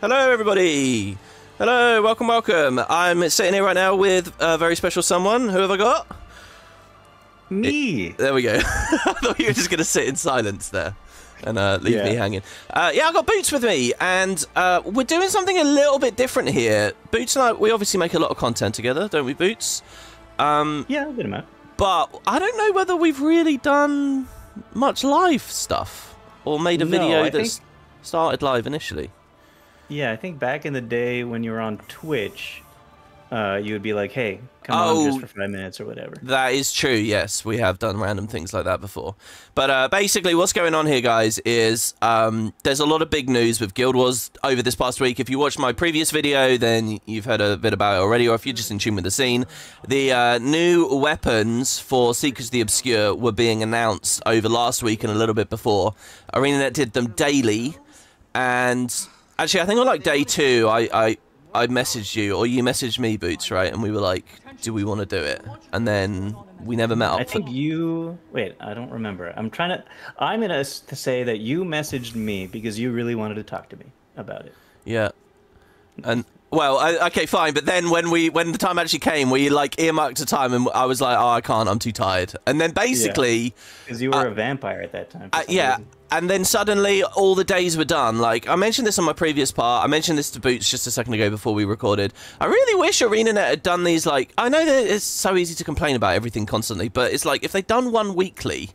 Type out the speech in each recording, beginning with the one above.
Hello, everybody. Hello, welcome, welcome. I'm sitting here right now with a very special someone. Who have I got? Me. There we go. I thought you were just going to sit in silence there and uh, leave Yeah. me hanging. Uh, yeah, I got Bootts with me, and uh, we're doing something a little bit different here. Bootts and I, we obviously make a lot of content together, don't we, Bootts? Um, Yeah, a good amount. but I don't know whether we've really done much live stuff or made a No, video I that's think- started live initially. Yeah, I think back in the day when you were on Twitch, uh, you would be like, "Hey, come Oh. on, just for five minutes or whatever." That is true. Yes, we have done random things like that before. But uh, basically, what's going on here, guys, is um, there's a lot of big news with Guild Wars over this past week. If you watched my previous video, then you've heard a bit about it already. Or if you're just in tune with the scene, the uh, new weapons for Secrets of the Obscure were being announced over last week and a little bit before. ArenaNet did them daily, and actually, I think on like day two, I. I I messaged you, or you messaged me, Bootts, right? And we were like, "Do we want to do it?" And then we never met up. I think you. Wait, I don't remember. I'm trying to. I'm gonna to say that you messaged me because you really wanted to talk to me about it. Yeah. And well, I, okay, fine. But then when we when the time actually came, we like earmarked a time, and I was like, "Oh, I can't. I'm too tired." And then basically, Because you were a vampire at that time. uh, yeah. reason. And then suddenly, all the days were done. Like I mentioned this on my previous part. I mentioned this to Bootts just a second ago before we recorded. I really wish ArenaNet had done these. Like I know that it's so easy to complain about everything constantly, but it's like if they'd done one weekly,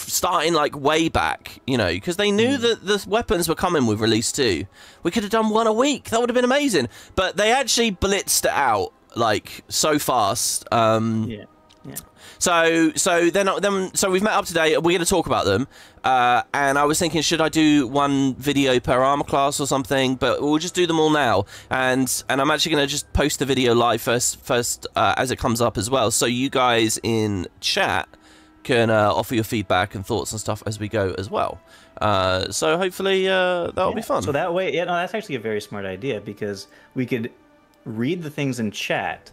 starting like way back, you know, because they knew that the weapons were coming with release two. We could have done one a week. That would have been amazing. But they actually blitzed it out like so fast. Um, Yeah. Yeah. so so then then so we've met up today. We're going to talk about them. Uh, and I was thinking, should I do one video per armor class or something? But we'll just do them all now. And and I'm actually going to just post the video live first first uh, as it comes up as well. So you guys in chat can uh, offer your feedback and thoughts and stuff as we go as well. Uh, so hopefully uh, that'll be fun. So that way, yeah, no, that's actually a very smart idea because we could read the things in chat,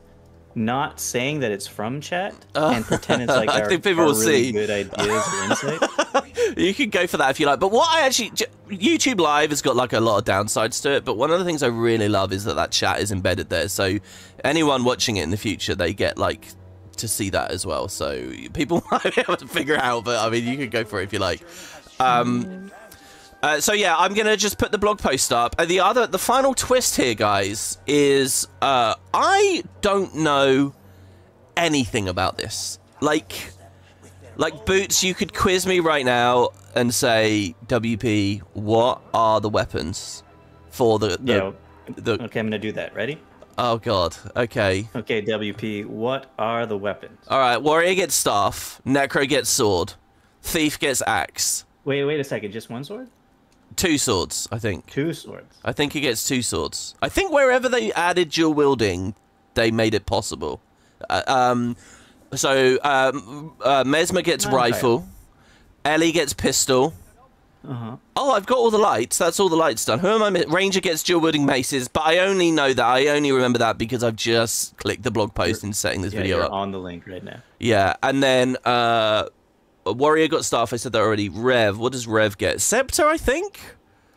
not saying that it's from chat, and pretend it's like I our, think people will really see. good ideas or insight. you can go for that if you like. But what I actually YouTube Live has got like a lot of downsides to it. But one of the things I really love is that that chat is embedded there. So anyone watching it in the future, they get like to see that as well. So people might be able to figure it out. But I mean, you can go for it if you like. Um, uh, so yeah, I'm gonna just put the blog post up. And the other, the final twist here, guys, is uh, I don't know anything about this. Like, like Bootts, you could quiz me right now and say, WP, what are the weapons for the the, yeah. the Okay, I'm gonna do that. Ready? Oh god. Okay. Okay, WP. What are the weapons? All right. Warrior gets staff. Necro gets sword. Thief gets axe. Wait, wait a second. Just one sword? Two swords, I think. Two swords. I think he gets two swords. I think wherever they added dual wielding, they made it possible. Uh, um, so um, uh, Mesmer gets Not rifle. Ele gets pistol. Uh huh. Oh, I've got all the lights. That's all the lights done. Who am I? mi- Ranger gets dual wielding maces, but I only know that. I only remember that because I've just clicked the blog post and setting this Yeah, video you're up. on the link right now. Yeah, and then uh, Warrior got staff. I said that already. Rev. What does Rev get? Scepter, I think.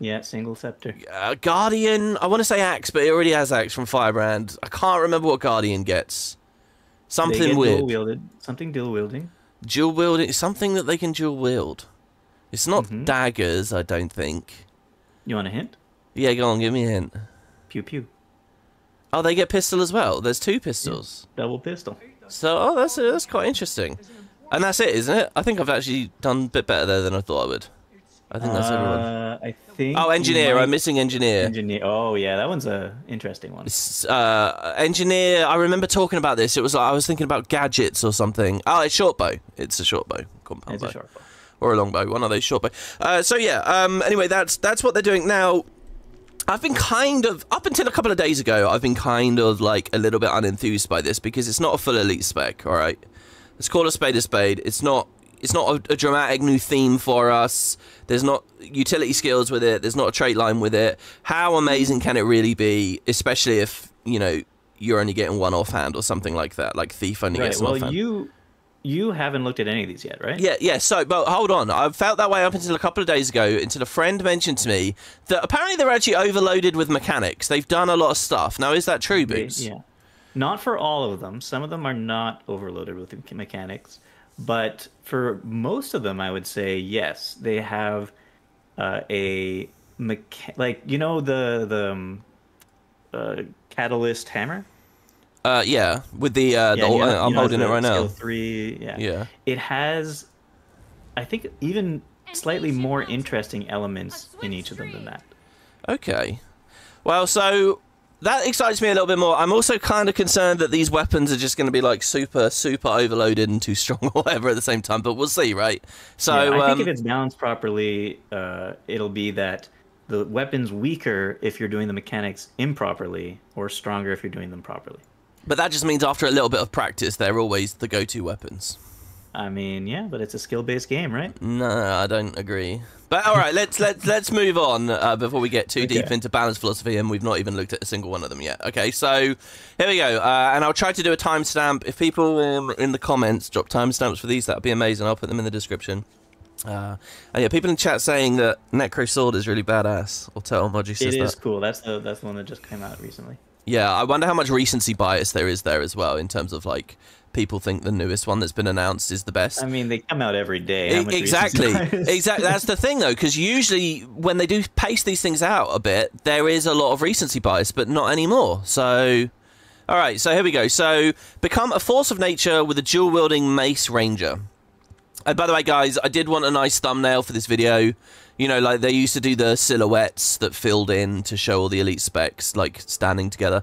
Yeah, single scepter. Uh, Guardian. I want to say Axe, but it already has Axe from Firebrand. I can't remember what Guardian gets. Something get weird. dual wielded. Something dual wielding. Dual wielding. Something that they can dual wield. It's not Mhm. daggers, I don't think. You want a hint? Yeah, go on, give me a hint. Pew pew. Oh, they get pistol as well. There's two pistols. Double pistol. So, oh, that's that's quite interesting. And that's it, isn't it? I think I've actually done a bit better there than I thought I would. I think that's everyone. Uh, I think. Oh, engineer. might- I'm missing engineer. Engineer. Oh yeah, that one's a interesting one. Uh, engineer. I remember talking about this. It was like I was thinking about gadgets or something. Oh, it's short bow. It's a short bow. Compound It's bow. A short bow. or a long bow. One of those short bow. Uh, so yeah. Um. Anyway, that's that's what they're doing now. I've been kind of up until a couple of days ago. I've been kind of like a little bit unenthused by this because it's not a full elite spec. All right, let's call a spade a spade. It's not. It's not a, a dramatic new theme for us. There's not utility skills with it. There's not a trait line with it. How amazing can it really be? Especially if you know you're only getting one offhand or something like that. Like thief only Right. gets an Well, offhand. you you haven't looked at any of these yet, right? Yeah, yeah. So, but hold on. I felt that way up until a couple of days ago, until a friend mentioned to me that apparently they're actually overloaded with mechanics. They've done a lot of stuff. Now, is that true, Bootts? Yeah. Not for all of them. Some of them are not overloaded with mechanics, but for most of them, I would say yes. They have uh, a mecha- like you know the the um, uh, catalyst hammer. Uh, yeah, with the, uh, Yeah, the you know- I'm holding it right now. Three, yeah. Yeah. It has, I think, even slightly more interesting elements in each of them than that. Okay. Well, so that excites me a little bit more. I'm also kind of concerned that these weapons are just going to be like super, super overloaded and too strong or whatever at the same time. But we'll see, right? So, Yeah, I um, think if it's balanced properly, uh, it'll be that the weapon's weaker if you're doing the mechanics improperly, or stronger if you're doing them properly. But that just means after a little bit of practice, they're always the go-to weapons. I mean, yeah, but it's a skill-based game, right? No, I don't agree. But all right, let's let's let's move on uh, before we get too deep into balance philosophy, and we've not even looked at a single one of them yet. Okay, so here we go, uh, and I'll try to do a timestamp. If people um, in the comments drop timestamps for these, that'd be amazing. I'll put them in the description. Uh, and yeah, people in chat saying that Necro Sword is really badass. Or Turtle Moji says It is that. cool. That's the that's the one that just came out recently. Yeah, I wonder how much recency bias there is there as well in terms of like people think the newest one that's been announced is the best. I mean, they come out every day. Exactly. exactly that's the thing though because usually when they do pace these things out a bit there is a lot of recency bias but not anymore. So all right so here we go. So become a force of nature with a dual wielding mace ranger and by the way guys i did want a nice thumbnail for this video you know like they used to do the silhouettes that filled in to show all the elite specs like standing together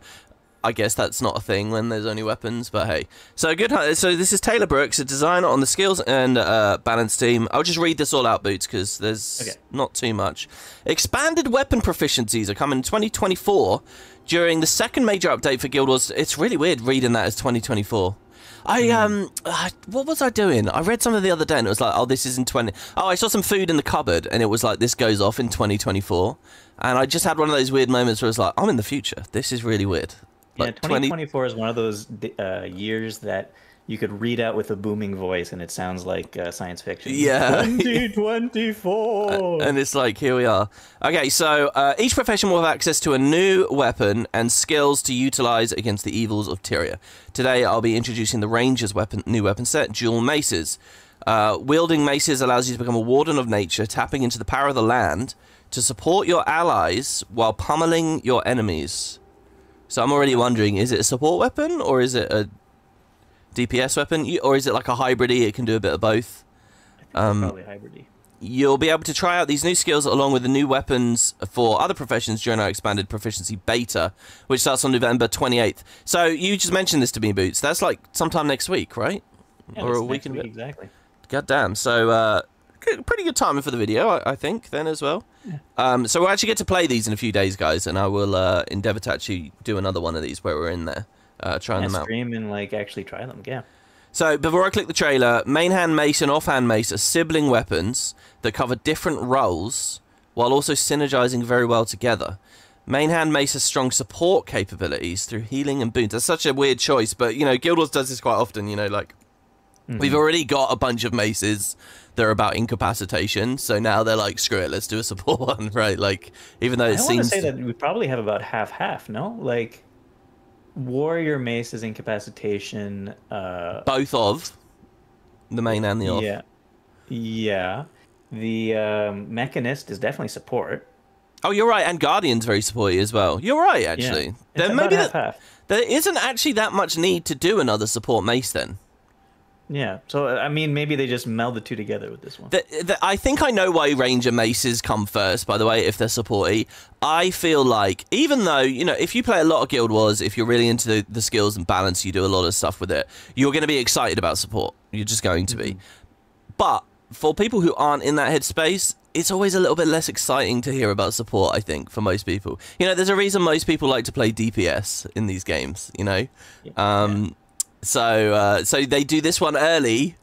I guess that's not a thing when there's only weapons, but hey. So good. So this is Taylor Brooks, a designer on the skills and uh, balance team. I'll just read this all out, Bootts, because there's Okay. not too much. Expanded weapon proficiencies are coming in 2024 during the second major update for Guild Wars. It's really weird reading that as 2024. I um, uh, what was I doing? I read something the other day and it was like, oh, this is in 20. Oh, I saw some food in the cupboard and it was like, this goes off in 2024. And I just had one of those weird moments where it's like, I'm in the future. This is really weird. Yeah, Like 20 2024 is one of those uh, years that you could read out with a booming voice and it sounds like uh, science fiction. Yeah. 2024. and it's like here we are okay so uh, each profession will have access to a new weapon and skills to utilize against the evils of tyria today i'll be introducing the ranger's weapon new weapon set dual maces uh, wielding maces allows you to become a warden of nature tapping into the power of the land to support your allies while pummeling your enemies so i'm already wondering is it a support weapon or is it a dps weapon or is it like a hybridy it can do a bit of both um, Probably hybridy. You'll be able to try out these new skills along with the new weapons for other professions during our expanded proficiency beta, which starts on November 28th. So you just mentioned this to me, Bootts. That's like sometime next week, right? Yeah, or a week and a week, bit. exactly. God damn. So, uh, pretty good timing for the video, I, I think, then as well. Yeah. Um, so we'll actually get to play these in a few days, guys, and I will uh, endeavor to actually do another one of these where we're in there uh, trying Yeah, them out. stream and like actually try them. Yeah. So before I click the trailer, main hand mace and offhand mace are sibling weapons that cover different roles while also synergizing very well together. Main hand mace has strong support capabilities through healing and boons. That's such a weird choice, but you know, Guild Wars does this quite often. You know, like we've already got a bunch of maces that are about incapacitation, so now they're like, screw it, let's do a support one, right? Like, even though it I want to seems say that we probably have about half half. No, like warrior mace is incapacitation. Uh, both of the main and the off. yeah, yeah. The um, mechanist is definitely support. Oh, you're right, and Guardian's very supporty as well. You're right, actually. Then about maybe that-. There isn't actually that much need to do another support mace then. Yeah. So I mean, maybe they just meld the two together with this one. The, the, I think I know why Ranger maces come first, by the way, if they're supporty. I feel like, even though, you know, if you play a lot of Guild Wars, if you're really into the, the skills and balance, you do a lot of stuff with it, you're going to be excited about support. You're just going to be. But for people who aren't in that headspace, it's always a little bit less exciting to hear about support, I think, for most people. You know, there's a reason most people like to play DPS in these games, you know? Um, So, uh, so they do this one early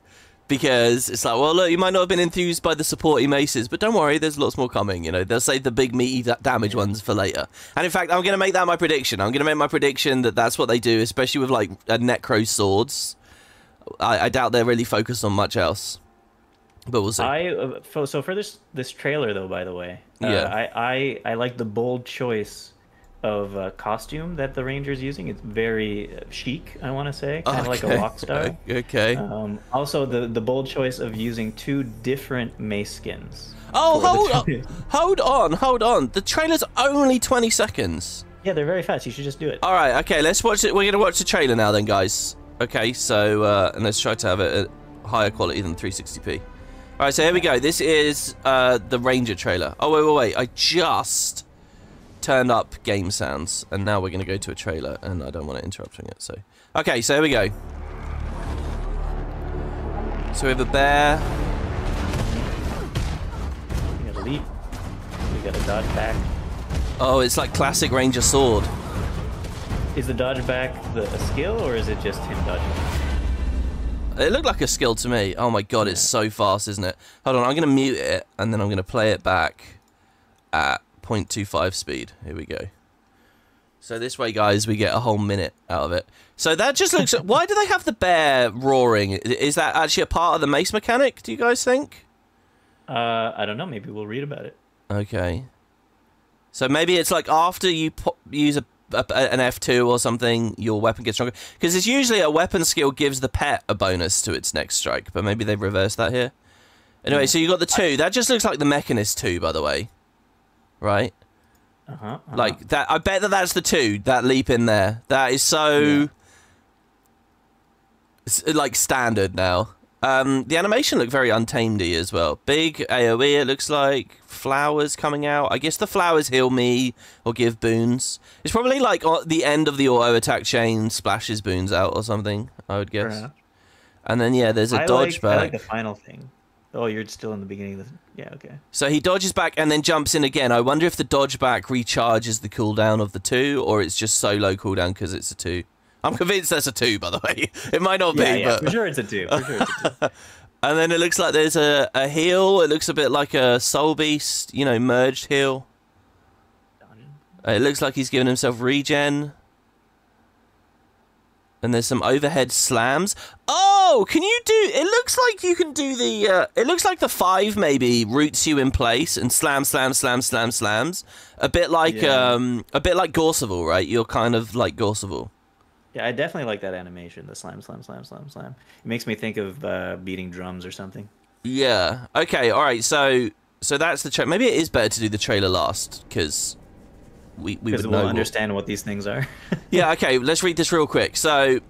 because it's like, well, look, you might not have been enthused by the supporty maces, but don't worry, there's lots more coming. You know, they'll save the big meaty da- damage ones for later. And in fact, I'm going to make that my prediction. I'm going to make my prediction that that's what they do, especially with like uh, necro swords. I, I doubt they're really focused on much else. But we'll see. I uh, so for this this trailer though, by the way, uh, Yeah. I, I I like the bold choice of uh, costume that the Ranger's using. It's very uh, chic, I want to say, kind of like a rock star. Okay. Um, also, the the bold choice of using two different mace skins. oh, hold on, hold on, hold on. The trailer's only 20 seconds. Yeah, they're very fast. You should just do it. All right, okay, let's watch it. We're gonna watch the trailer now, then, guys. Okay, so uh, and let's try to have it at higher quality than 360p. All right, so here we go. This is uh, the Ranger trailer. Oh wait, wait, wait! I just turned up game sounds, and now we're gonna go to a trailer, and I don't want to interrupting it. So, okay, so here we go. So we have a bear. You gotta leap. You gotta dodge back. Oh, it's like classic Ranger sword. Is the dodge back the, a skill or is it just him dodging? It looked like a skill to me. Oh my god, it's so fast, isn't it? Hold on, I'm going to mute it and then I'm going to play it back at 0.25 speed. Here we go. So this way, guys, we get a whole minute out of it. So that just looks. why do they have the bear roaring? Is that actually a part of the mace mechanic? Do you guys think? Uh, I don't know. Maybe we'll read about it. Okay. So maybe it's like after you use a, a, an F2 or something, your weapon gets stronger. Because it's usually a weapon skill gives the pet a bonus to its next strike, but maybe they've reversed that here. Anyway, so you got the two. That just looks like the Mechanist two, by the way. Right? Uh huh. Like that. I bet that that's the two. That leap in there. That is so Yeah. s- like standard now. Um, the animation looked very untamedy as well. Big AOE. It looks like flowers coming out. I guess the flowers heal me or give boons. It's probably like on the end of the auto attack chain splashes boons out or something. I would guess. And then yeah, there's a I dodge like, I like the final thing. Oh, you're still in the beginning of the. Yeah. Okay. So he dodges back and then jumps in again. I wonder if the dodge back recharges the cooldown of the two, or it's just so low cooldown because it's a two. I'm convinced that's a two, by the way. It might not Yeah, be, yeah. but For sure, it's a two. For sure, it's a two. and then it looks like there's a, a heal. It looks a bit like a soul beast, you know, merged heal. It looks like he's giving himself regen. And there's some overhead slams. Oh, can you do? It looks like you can do the. Uh, it looks like the five maybe roots you in place and slam, slam, slam, slam, slams. A bit like Yeah. um, a bit like Gorseval, right? You're kind of like Gorseval. Yeah, I definitely like that animation. The slam, slam, slam, slam, slam. It makes me think of uh, beating drums or something. Yeah. Okay. All right. So so that's the tra- maybe it is better to do the trailer last because we we would we'll know. what- understand what these things are. Yeah, okay, let's read this real quick. So,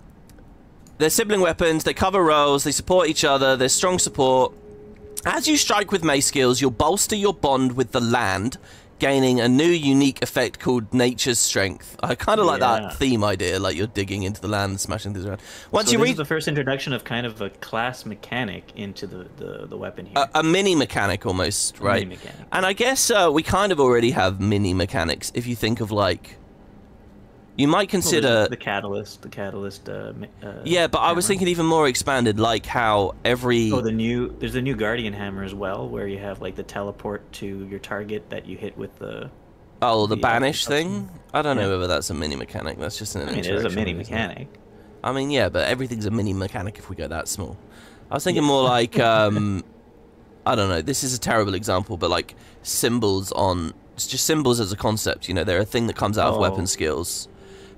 they're sibling weapons, they cover roles, they support each other, there's strong support. As you strike with mace skills, you'll bolster your bond with the land, gaining a new unique effect called Nature's Strength. I kind of like Yeah. that theme idea, like you're digging into the land and smashing things around. Once so you reach the first introduction of kind of a class mechanic into the, the, the weapon here. a, a mini mechanic almost, right? mechanic. And I guess uh, we kind of already have mini mechanics if you think of like. You might Well, consider the catalyst, the catalyst. Uh, uh, Yeah, but I was thinking even more expanded, like how every Oh, the new there's a new guardian hammer as well, where you have like the teleport to your target that you hit with the. oh the the banish option. thing. I don't know whether that's a mini mechanic. That's just an. I mean, it is a mini it? mechanic. I mean, yeah, but everything's a mini mechanic if we go that small. I was thinking more like um, I don't know. This is a terrible example, but like symbols on it's just symbols as a concept. You know, they're a thing that comes out of Oh. weapon skills,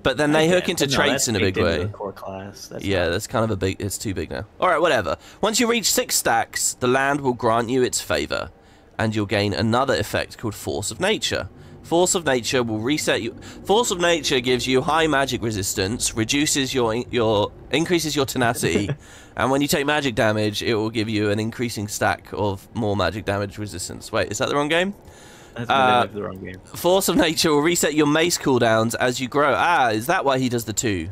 but then they Okay, hook into no, traits in a big way. Core class. That's Yeah, that's kind of a big. It's too big now. All right, whatever. Once you reach six stacks, the land will grant you its favor, and you'll gain another effect called Force of Nature. Force of Nature will reset you. Force of Nature gives you high magic resistance, reduces your your increases your tenacity, and when you take magic damage, it will give you an increasing stack of more magic damage resistance. Wait, is that the wrong game? That's uh, the wrong game. Force of Nature will reset your mace cooldowns as you grow. Ah, is that why he does the two?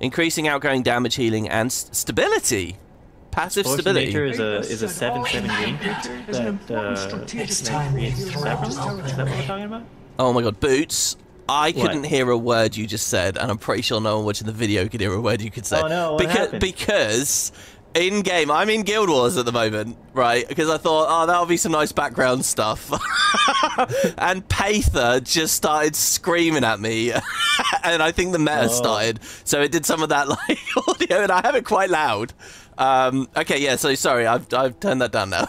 Increasing outgoing damage, healing, and s- stability. Passive Force of stability. Nature is a is a seven seven game that uh, It's time creates we severance. Is that what we're talking about? Oh my god, Bootts. I What? couldn't hear a word you just said, and I'm pretty sure no one watching the video could hear a word you could say. Oh, no, what because happened? because in game, I'm in Guild Wars at the moment, right? Because I thought, oh, that'll be some nice background stuff. and Pather just started screaming at me, and I think the meta oh. started, so it did some of that like audio, and I have it quite loud. Um, okay, yeah. So sorry, I've I've turned that down now.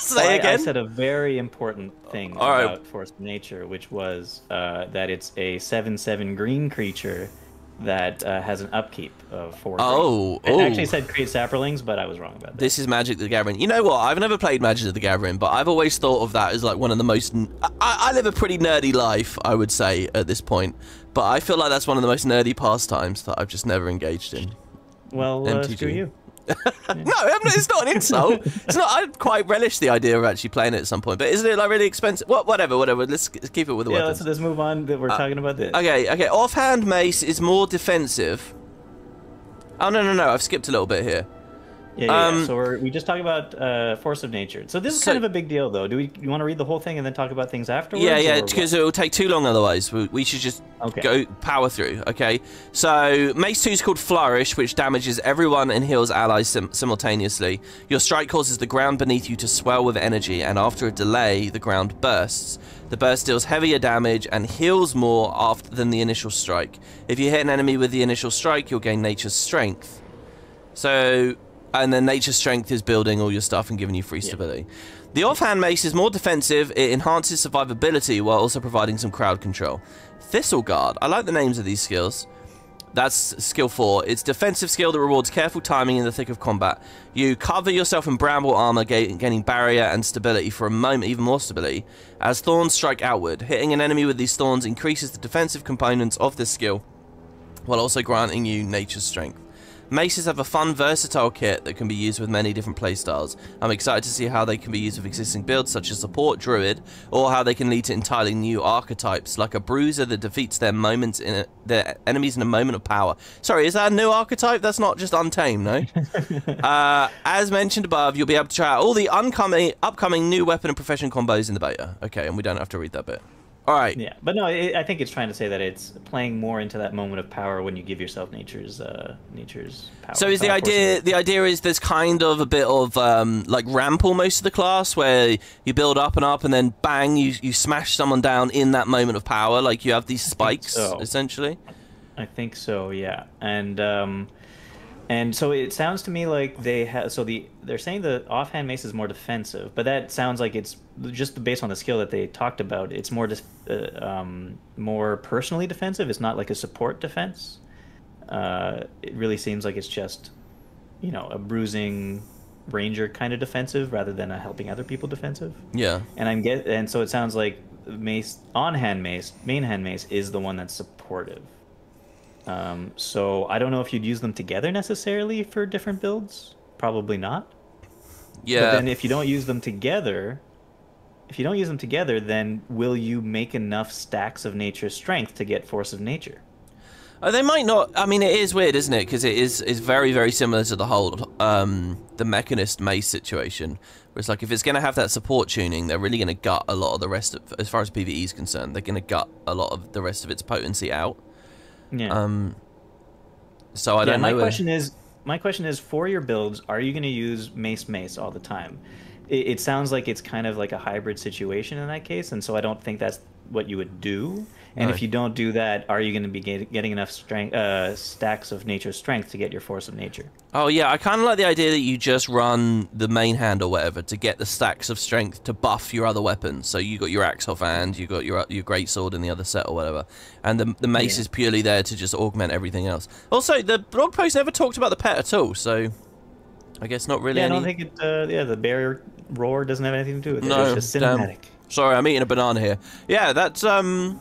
Say well, again. I, I, said a very important thing All about right. Force of Nature, which was uh, that it's a seven-seven green creature that uh, has an upkeep of four. Oh, it oh. actually said create saprolings, but I was wrong about that. This is Magic the Gathering. You know what? I've never played Magic the Gathering, but I've always thought of that as like one of the most. I, I live a pretty nerdy life, I would say, at this point. But I feel like that's one of the most nerdy pastimes that I've just never engaged in. Well, uh, screw you. no, it's not an insult. It's not. I quite relish the idea of actually playing it at some point. But isn't it like really expensive? What, whatever, whatever. Let's keep it with the yeah, weapons. let's, let's move on. That we're uh, talking about this. Okay, okay. Offhand mace is more defensive. Oh no, no, no! I've skipped a little bit here. Yeah, yeah, um, yeah. So we're, we just talk about uh, force of nature. So this is so, kind of a big deal, though. Do we? You want to read the whole thing and then talk about things afterwards? Yeah, yeah. Because it will take too long otherwise. We, we should just okay. go power through. Okay. So Mace Two is called Flourish, which damages everyone and heals allies sim simultaneously. Your strike causes the ground beneath you to swell with energy, and after a delay, the ground bursts. The burst deals heavier damage and heals more after than the initial strike. If you hit an enemy with the initial strike, you'll gain Nature's Strength. So and then nature strength is building all your stuff and giving you free stability. The offhand mace is more defensive, it enhances survivability while also providing some crowd control. Thistle Guard, I like the names of these skills. That's skill 4. It's defensive skill that rewards careful timing in the thick of combat. You cover yourself in bramble armor, gaining barrier and stability for a moment, even more stability, as thorns strike outward. Hitting an enemy with these thorns increases the defensive components of this skill, while also granting you nature's strength. Maces have a fun, versatile kit that can be used with many different playstyles. I'm excited to see how they can be used with existing builds such as Support Druid, or how they can lead to entirely new archetypes, like a Bruiser that defeats their moments in a, their enemies in a moment of power. Sorry, is that a new archetype? That's not just Untamed, no? uh, as mentioned above, you'll be able to try out all the upcoming, upcoming new weapon and profession combos in the beta. Okay, and we don't have to read that bit. All right. Yeah, but no, it, I think it's trying to say that it's playing more into that moment of power when you give yourself nature's uh, nature's power. So is the idea the idea is there's kind of a bit of um, like ramp almost of the class where you build up and up and then bang you you smash someone down in that moment of power like you have these spikes so. essentially. I think so, yeah, and. Um, and so it sounds to me like they have. So the they're saying the offhand mace is more defensive, but that sounds like it's just based on the skill that they talked about. It's more just uh, um, more personally defensive. It's not like a support defense. Uh, it really seems like it's just, you know, a bruising ranger kind of defensive rather than a helping other people defensive. Yeah. And I'm get and so it sounds like mace on hand mace main hand mace is the one that's supportive. Um, so I don't know if you'd use them together necessarily for different builds. Probably not. Yeah. But then if you don't use them together, if you don't use them together, then will you make enough stacks of nature's strength to get force of nature? Uh, they might not. I mean, it is weird, isn't it? Because it is is very very similar to the whole um, the mechanist mace situation. Where it's like if it's going to have that support tuning, they're really going to gut a lot of the rest of, as far as PVE is concerned. They're going to gut a lot of the rest of its potency out. Yeah. Um. So I yeah, don't know. My question is, my question is, for your builds, are you going to use Mace Mace all the time? It, it sounds like it's kind of like a hybrid situation in that case, and so I don't think that's what you would do. And right. if you don't do that, are you going to be get, getting enough strength, uh, stacks of nature's strength to get your force of nature? Oh yeah, I kind of like the idea that you just run the main hand or whatever to get the stacks of strength to buff your other weapons. So you got your axe off hand, you got your your great sword in the other set or whatever, and the the mace yeah. is purely there to just augment everything else. Also, the blog post never talked about the pet at all, so I guess not really. Yeah, any... I don't think it. Uh, yeah, the barrier roar doesn't have anything to do with it. No, it's just cinematic. Damn. Sorry, I'm eating a banana here. Yeah, that's um.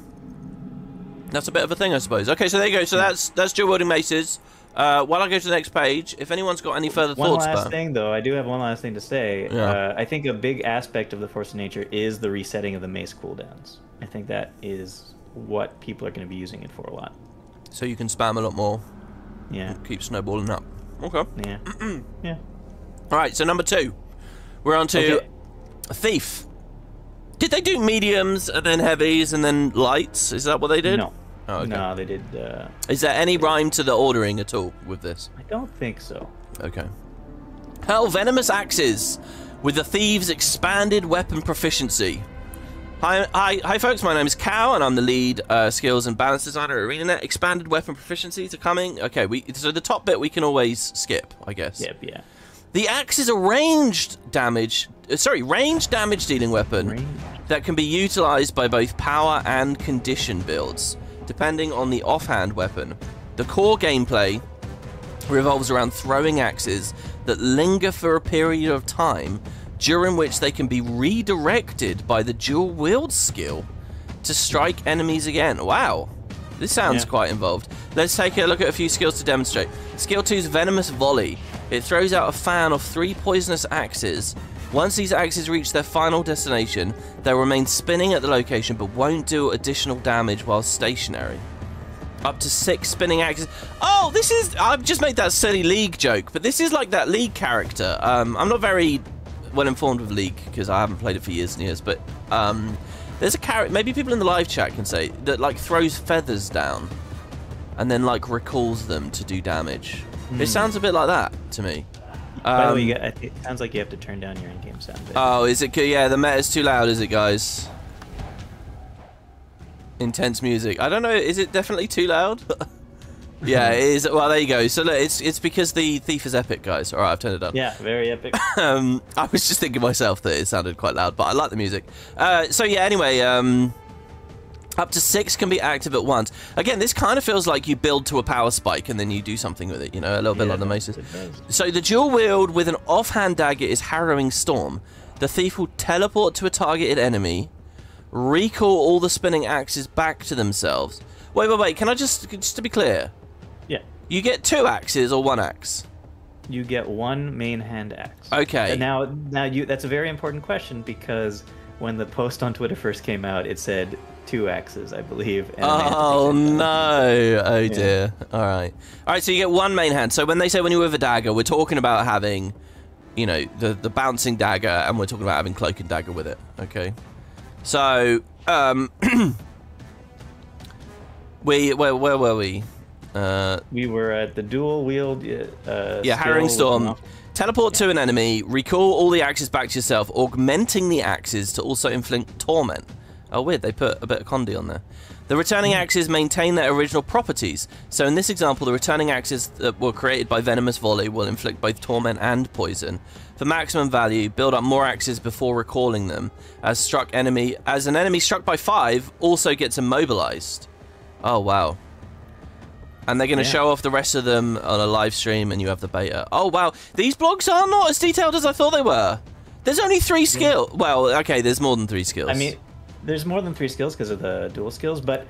That's a bit of a thing, I suppose. Okay, so there you go. So that's that's dual wielding maces. Uh, while I go to the next page, if anyone's got any further one thoughts last about... thing, though, I do have one last thing to say. Yeah. Uh, I think a big aspect of the Force of Nature is the resetting of the mace cooldowns. I think that is what people are going to be using it for a lot. So you can spam a lot more. Yeah. Keep snowballing up. Okay. Yeah. yeah. All right, so number two. We're on to okay. Thief. Did they do mediums and then heavies and then lights? Is that what they did? No. Oh, okay. No, they did. Uh, Is there any rhyme to the ordering at all with this? I don't think so. Okay. Hurl venomous axes with the thieves' expanded weapon proficiency. Hi, hi, hi, folks. My name is Cal, and I'm the lead uh, skills and balance designer at ArenaNet. Expanded weapon proficiencies are coming. Okay, we so the top bit we can always skip, I guess. Yep, yeah. The axe is a ranged damage, uh, sorry, ranged damage dealing weapon Range. That can be utilized by both power and condition builds, depending on the offhand weapon. The core gameplay revolves around throwing axes that linger for a period of time, during which they can be redirected by the dual wield skill to strike enemies again. Wow. This sounds Yeah. quite involved. Let's take a look at a few skills to demonstrate. Skill 2's Venomous Volley. It throws out a fan of three poisonous axes. Once these axes reach their final destination, they'll remain spinning at the location but won't do additional damage while stationary. Up to six spinning axes. Oh, this is. I've just made that silly League joke, but this is like that League character. Um, I'm not very well informed with League because I haven't played it for years and years, but um, there's a character. Maybe people in the live chat can say that like throws feathers down and then like recalls them to do damage. It sounds a bit like that to me. By the way, Um, you got, it sounds like you have to turn down your in-game sound. bit. Oh, is it? Yeah, the meta's too loud, is it, guys? Intense music. I don't know. Is it definitely too loud? yeah, it is. Well, there you go. So look, it's it's because the thief is epic, guys. All right, I've turned it up. yeah, very epic. Um, I was just thinking myself that it sounded quite loud, but I like the music. Uh, so yeah. Anyway, um, up to six can be active at once. Again, this kind of feels like you build to a power spike and then you do something with it. You know, a little bit Yeah, like the Maces. So the dual wield with an offhand dagger is Harrowing Storm. The thief will teleport to a targeted enemy, recall all the spinning axes back to themselves. Wait, wait, wait. Can I just just to be clear? Yeah. You get two axes or one axe? You get one main hand axe. Okay. And now, now you that's a very important question because when the post on Twitter first came out, it said two axes, I believe. and they had to Oh take that down. no! Oh dear. All right. All right. So you get one main hand. So when they say when you're with a dagger, we're talking about having, you know, the the bouncing dagger, and we're talking about having cloak and dagger with it. Okay. So um, we where where were we? Uh, We were at the dual wield. Uh, yeah, skill Harrowing Storm. Teleport to an enemy, recall all the axes back to yourself, augmenting the axes to also inflict torment. Oh, weird, they put a bit of Condi on there. The returning hmm. axes maintain their original properties. So, in this example, the returning axes that were created by Venomous Volley will inflict both torment and poison. For maximum value, build up more axes before recalling them. As struck enemy, as an enemy struck by five also gets immobilized. Oh wow! And they're going to Yeah. show off the rest of them on a live stream, and you have the beta. Oh wow, these blogs are not as detailed as I thought they were. There's only three skill. Well, okay, there's more than three skills. I mean, there's more than three skills because of the dual skills, but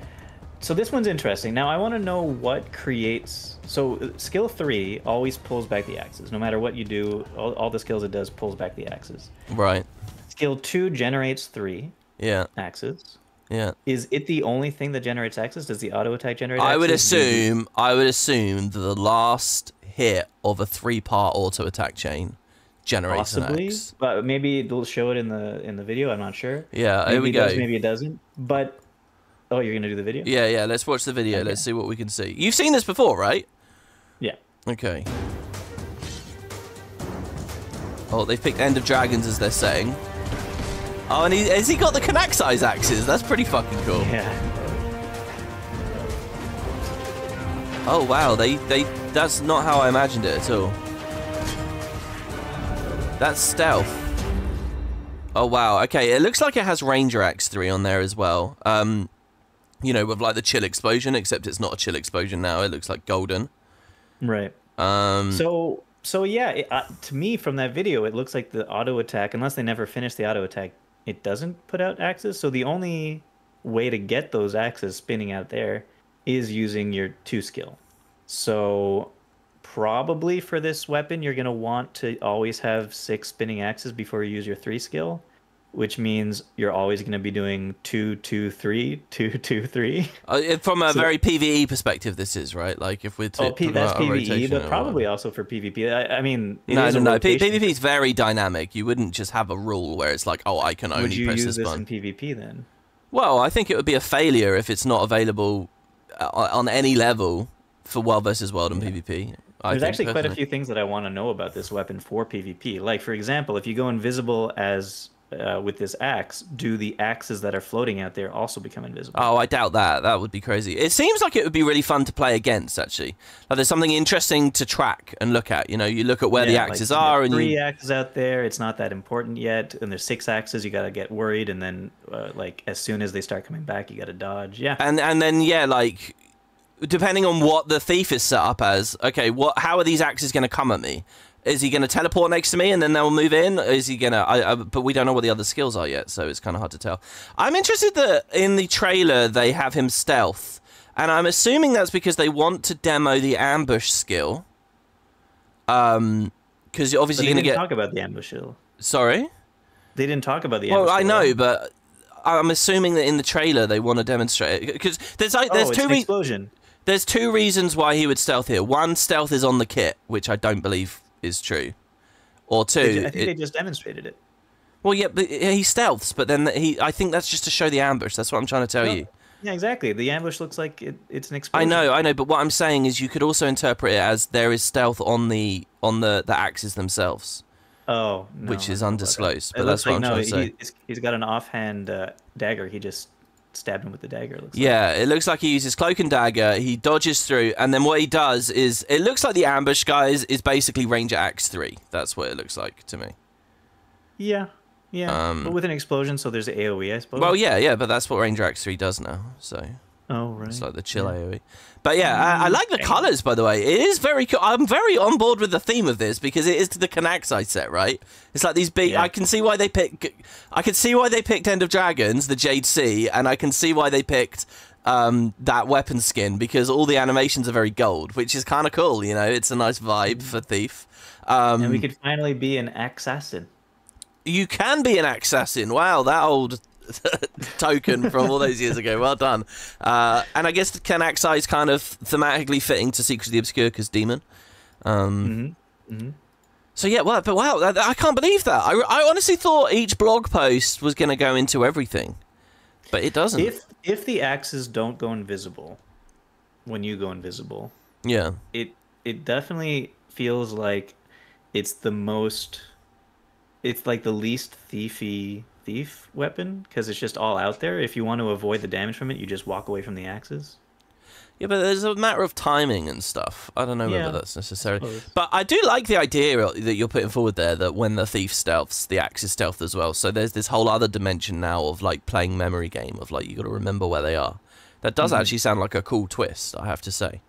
so this one's interesting. Now I want to know what creates. So uh, skill three always pulls back the axes. No matter what you do, all, all the skills it does pulls back the axes. right? Skill two generates three Yeah, axes. yeah. Is it the only thing that generates axes? Does the auto attack generate? I would axes? Do you- assume. I would assume that the last hit of a three-part auto attack chain generates an possibly, axe. but maybe they'll show it in the in the video. I'm not sure. Yeah, maybe here we it go. does, maybe it doesn't. But oh, you're gonna do the video? Yeah, yeah. Let's watch the video. Okay. Let's see what we can see. You've seen this before, right? Yeah. Okay. Oh, they've picked End of Dragons as their setting. Oh, and he, has he got the Kanaxai axes? That's pretty fucking cool. Yeah. Oh wow, they they that's not how I imagined it at all. That's stealth. Oh wow, okay, it looks like it has Ranger Axe 3 on there as well. Um you know, with like the chill explosion, except it's not a chill explosion now, it looks like golden. Right. Um So so yeah, it, uh, to me from that video, it looks like the auto attack, unless they never finish the auto attack, it doesn't put out axes. So the only way to get those axes spinning out there is using your two skill. So probably for this weapon, you're gonna want to always have six spinning axes before you use your three skill, which means you're always gonna be doing two, two, three, two, two, three. uh, from a So- very PvE perspective this is, right? Like if we're t- Oh, P- that's PVE, but probably also for PvP. I, I mean, No, no, no. P- PvP is very dynamic. You wouldn't just have a rule where it's like, oh, I can only Would you press use this this button. in PvP then? Well, I think it would be a failure if it's not available uh, on any level for World versus World and PvP. I There's actually quite a few things that I want to know about this weapon for PvP. Like, for example, if you go invisible as uh, with this axe, do the axes that are floating out there also become invisible? Oh, I doubt that. That would be crazy. It seems like it would be really fun to play against, actually. Like there's something interesting to track and look at. You know, you look at where the Yeah, like, axes got are, and three you. axes out there. It's not that important yet, and there's six axes. You gotta get worried, and then uh, like as soon as they start coming back, you gotta dodge. Yeah, And and then yeah, like depending on what the thief is set up as. Okay, what? How are these axes going to come at me? Is he going to teleport next to me and then they'll move in? Is he going to? But we don't know what the other skills are yet, so it's kind of hard to tell. I'm interested that in the trailer they have him stealth, and I'm assuming that's because they want to demo the ambush skill. Um, because obviously you're going to get. talk about the ambush skill. Sorry. They didn't talk about the. Well, I know, right? but I'm assuming that in the trailer they want to demonstrate it because there's like oh, there's it's two an re- explosion. There's two reasons why he would stealth here. One, stealth is on the kit, which I don't believe is true. Or two, I think it- they just demonstrated it. well, yeah, but he stealths, but then he, I think that's just to show the ambush. That's what I'm trying to tell No, you. Yeah, exactly. The ambush looks like it, it's an I know, I know, but what I'm saying is you could also interpret it as there is stealth on the on the the axes themselves. Oh, no, Which is don't know about that. undisclosed, but that's what I'm no, trying to say. he- he's- he's got an offhand uh, dagger. He just stabbed him with the dagger. it Looks like. Yeah, it looks like he uses cloak and dagger. He dodges through, and then what he does is it looks like the ambush guys is basically Ranger Axe three. That's what it looks like to me. Yeah, yeah. Um, but with an explosion, so there's AOE, I suppose. Well, yeah, yeah, but that's what Ranger Axe three does now. So Oh, right. it's like the chill AOE. But yeah, I, I like the colors. By the way, it is very. cool. I'm very on board with the theme of this because it is the Kanaxai set, right? It's like these big. Yeah. I can see why they pick. I can see why they picked End of Dragons, the Jade Sea, and I can see why they picked um, that weapon skin because all the animations are very gold, which is kind of cool. You know, it's a nice vibe for Thief. Um, and we could finally be an assassin. you can be an assassin. Wow, that old token from all those years ago. Well done. Uh, and I guess the Kanaxai is kind of thematically fitting to Secrets of the Obscure because demon. Um, Mm-hmm. So yeah, well, but wow, I, I can't believe that. I, I honestly thought each blog post was going to go into everything, but it doesn't. If if the axes don't go invisible when you go invisible, yeah, it it definitely feels like it's the most it's like the least thiefy thief weapon because it's just all out there if you want to avoid the damage from it you just walk away from the axes yeah, but there's a matter of timing and stuff. I don't know Yeah, whether that's necessary. suppose. But I do like the idea that you're putting forward there that when the thief stealths, the axe is stealth as well. So there's this whole other dimension now of like playing memory game of like you got to remember where they are. That does Mhm. actually sound like a cool twist, I have to say.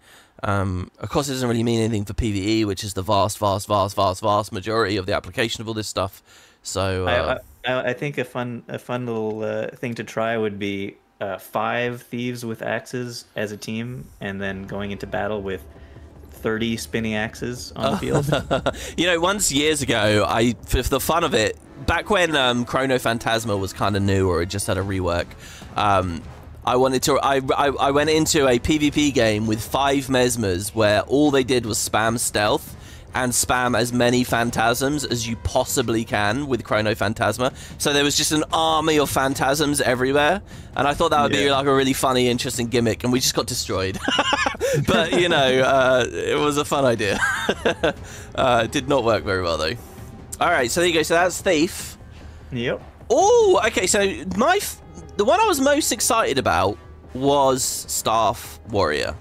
Um, of course, it doesn't really mean anything for PVE, which is the vast, vast, vast, vast, vast majority of the application of all this stuff. So uh, I, I, I think a fun a fun little uh, thing to try would be uh, five thieves with axes as a team and then going into battle with 30 spinning axes on the field you know, once years ago, I for the fun of it, back when um, Chrono Phantasma was kind of new or it just had a rework, um, I wanted to. I, I I went into a PvP game with five mesmers where all they did was spam stealth and spam as many phantasms as you possibly can with Chrono Phantasma. So there was just an army of phantasms everywhere, and I thought that would be like a really funny, interesting gimmick, and we just got destroyed. but you know, uh, it was a fun idea. uh, it did not work very well though. All right, so there you go. So that's Thief. yep Oh, okay. So my f- the one I was most excited about was Staff Warrior,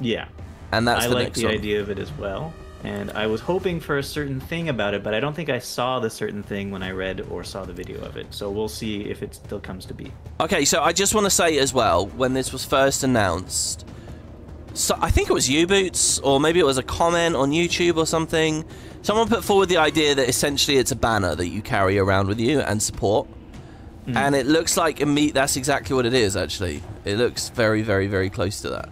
yeah and that's I the like the one. idea of it as well. And I was hoping for a certain thing about it, but I don't think I saw the certain thing when I read or saw the video of it. So we'll see if it still comes to be. Okay, so I just want to say as well, when this was first announced, so I think it was U Bootts, or maybe it was a comment on YouTube or something. Someone put forward the idea that essentially it's a banner that you carry around with you and support. Hmm. And it looks like that's exactly what it is, actually. It looks very, very, very close to that.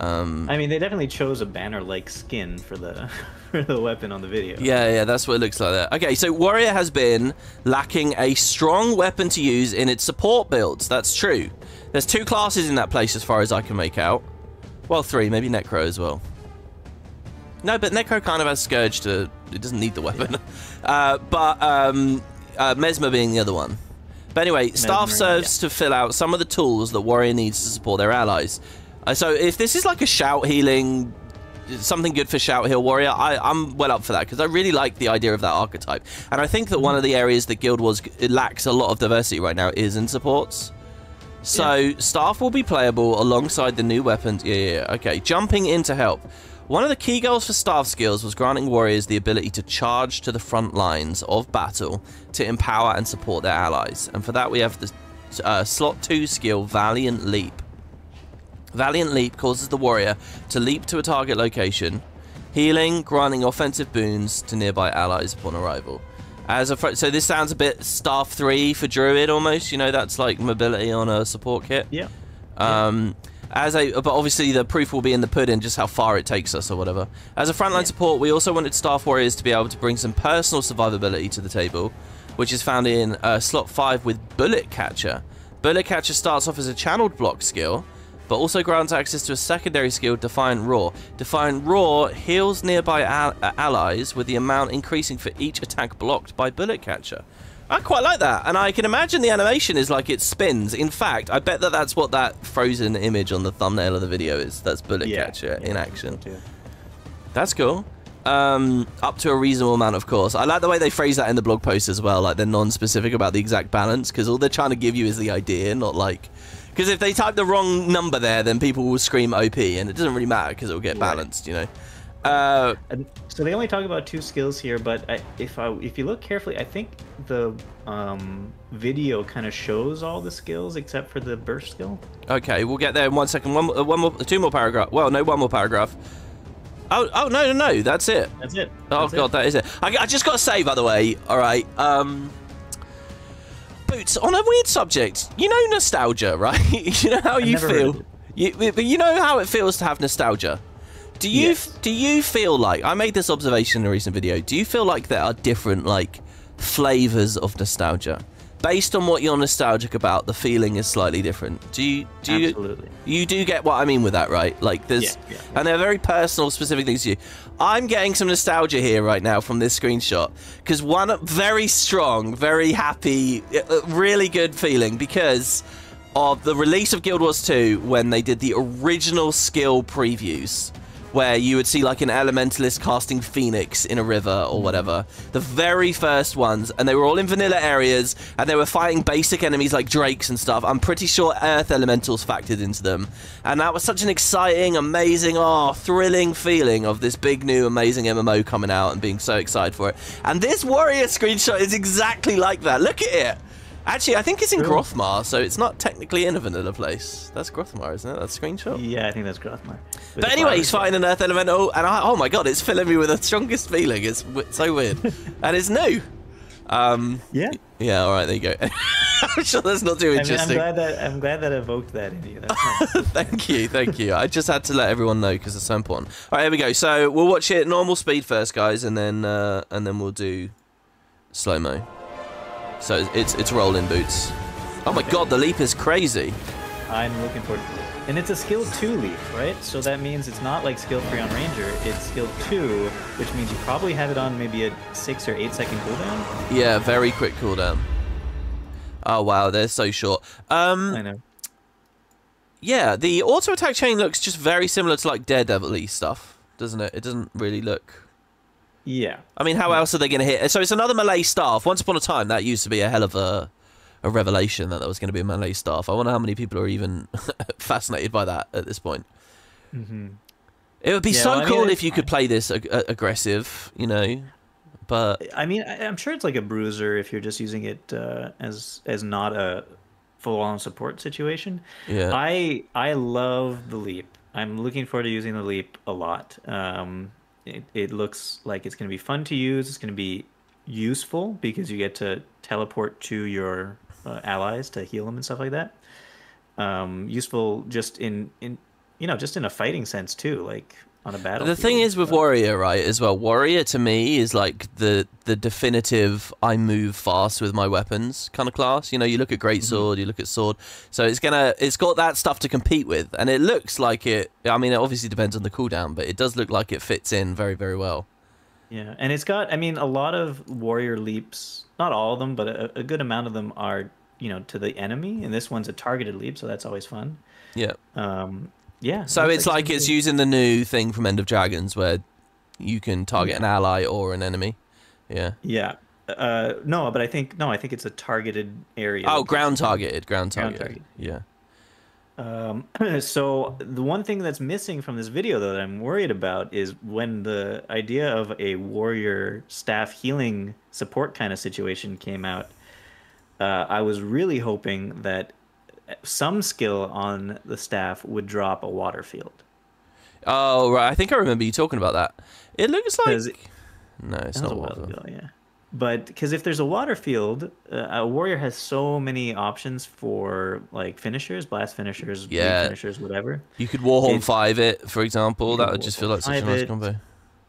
Um, I mean, they definitely chose a banner-like skin for the for the weapon on the video. Yeah, yeah, that's what it looks like there. Okay, so Warrior has been lacking a strong weapon to use in its support builds. That's true. There's two classes in that place as far as I can make out. Well, three, maybe Necro as well. No, but Necro kind of has Scourge to... It doesn't need the weapon. Uh, but um, uh, Mesmer being the other one. But anyway, Staff serves to fill out some of the tools that Warrior needs to support their allies. Uh, so if this is like a shout healing something good for Shout heal Warrior. I, I'm well up for that because I really like the idea of that archetype, and I think that one of the areas that Guild Wars lacks a lot of diversity right now is in supports. So yeah. staff will be playable alongside the new weapons. Yeah, yeah, yeah. Okay, jumping in to help. One of the key goals for staff skills was granting warriors the ability to charge to the front lines of battle to empower and support their allies. And for that we have the uh, slot 2 skill Valiant Leap. Valiant Leap causes the warrior to leap to a target location, healing, granting offensive boons to nearby allies upon arrival. As a so this sounds a bit staff 3 for druid almost, you know that's like mobility on a support kit. Yeah. Um, yeah as a, but obviously the proof will be in the pudding, just how far it takes us or whatever. As a frontline yeah. support, we also wanted Staff Warriors to be able to bring some personal survivability to the table, which is found in uh, slot 5 with Bullet Catcher. Bullet Catcher starts off as a channeled block skill, but also grants access to a secondary skill, Defiant Roar. Defiant Roar heals nearby al allies with the amount increasing for each attack blocked by Bullet Catcher. I quite like that, and I can imagine the animation is like it spins. In fact, I bet that that's what that frozen image on the thumbnail of the video is. That's Bullet yeah, Catcher yeah, in action. That's cool. Um, up to a reasonable amount, of course. I like the way they phrase that in the blog post as well. Like they're non-specific about the exact balance because all they're trying to give you is the idea, not like. Because if they type the wrong number there, then people will scream OP, and it doesn't really matter because it will get balanced, you know. Uh, and so they only talk about two skills here, but I, if I if you look carefully, I think the um, video kind of shows all the skills except for the burst skill. Okay, we'll get there in one second. One, uh, one more, two more paragraph. Well, no, one more paragraph. Oh, oh no, no, no, that's it. That's it. Oh that's god, it. that is it. I, I just got to say, by the way, all right. Um, Bootts, on a weird subject, you know nostalgia, right? you know how I've you feel. You, but you know how it feels to have nostalgia. Do you yes. do you feel like I made this observation in a recent video? Do you feel like there are different like flavors of nostalgia? Based on what you're nostalgic about, the feeling is slightly different. Do you do you Absolutely. you do get what I mean with that, right? Like there's yeah, yeah, and they're very personal, specific things to you. I'm getting some nostalgia here right now from this screenshot because one very strong, very happy, uh, really good feeling because of the release of Guild Wars 2 when they did the original skill previews where you would see like an elementalist casting Phoenix in a river or mm. whatever. The very first ones, and they were all in vanilla areas, and they were fighting basic enemies like drakes and stuff. I'm pretty sure Earth Elementals factored into them. And that was such an exciting, amazing, oh, thrilling feeling of this big new amazing MMO coming out and being so excited for it. And this Warrior screenshot is exactly like that. Look at it. Actually, I think it's in Grothmar, so it's not technically in a vanilla place. That's Grothmar, isn't it? That screenshot? Yeah, I think that's Grothmar. but anyway, he's fighting an Earth Elemental, and I, oh my god, it's filling me with the strongest feeling. It's so weird. and it's new. Um, yeah. Yeah, alright, there you go. I'm sure that's not too interesting. I am glad that I'm glad that evoked that in you. thank you, thank you. I just had to let everyone know because it's so important. Alright, here we go. So we'll watch it normal speed first, guys, and then uh, and then we'll do slow mo. So it's it's rolling Bootts. Oh my god, the leap is crazy. I'm looking forward to it. And it's a skill 2 leap, right? So that means it's not like skill 3 on Ranger, it's skill 2, which means you probably have it on maybe a 6 or 8 second cooldown? Yeah, very quick cooldown. Oh wow, they're so short. Um, I know. Yeah, the auto attack chain looks just very similar to like Daredevil stuff, doesn't it? It doesn't really look yeah. I mean, how else are they going to hit? So it's another melee staff. Once upon a time, that used to be a hell of a, a revelation that there was going to be a melee staff. I wonder how many people are even fascinated by that at this point. Mm -hmm. It would be yeah, so well, cool mean, if you could play this ag aggressive, you know. But I mean, I'm sure it's like a bruiser if you're just using it uh, as as not a full-on support situation. Yeah. I I love the leap. I'm looking forward to using the leap a lot. Um, it, it looks like it's going to be fun to use. It's going to be useful because you get to teleport to your uh, allies to heal them and stuff like that. Um, useful just in in you know just in a fighting sense too. Like on a battle. The thing is with Warrior, right, as well. Warrior to me is like the the definitive I move fast with my weapons kind of class. You know, you look at Great mm-hmm. Sword, you look at Sword, so it's gonna it's got that stuff to compete with, and it looks like it. I mean, it obviously depends on the cooldown, but it does look like it fits in very very well. Yeah, and it's got. I mean, a lot of Warrior leaps. Not all of them, but a, a good amount of them are you know to the enemy, and this one's a targeted leap, so that's always fun. Yeah. Um, Yeah. So it's like it's using the new thing from End of Dragons where you can target an ally or an enemy. Yeah. Yeah. Uh, no, but I think no, I think it's a targeted area. Oh, ground targeted, ground Ground targeted. Yeah. Um, so the one thing that's missing from this video, though, that I'm worried about is when the idea of a warrior staff healing support kind of situation came out. Uh, I was really hoping that some skill on the staff would drop a water field. Oh right, I think I remember you talking about that. It looks like it- no, it's not a water. Field, yeah. But because if there's a water field, uh, a warrior has so many options for like finishers, blast finishers, Yeah. finishers, whatever. You could Warhorn five it, for example. That would just feel like such a nice it.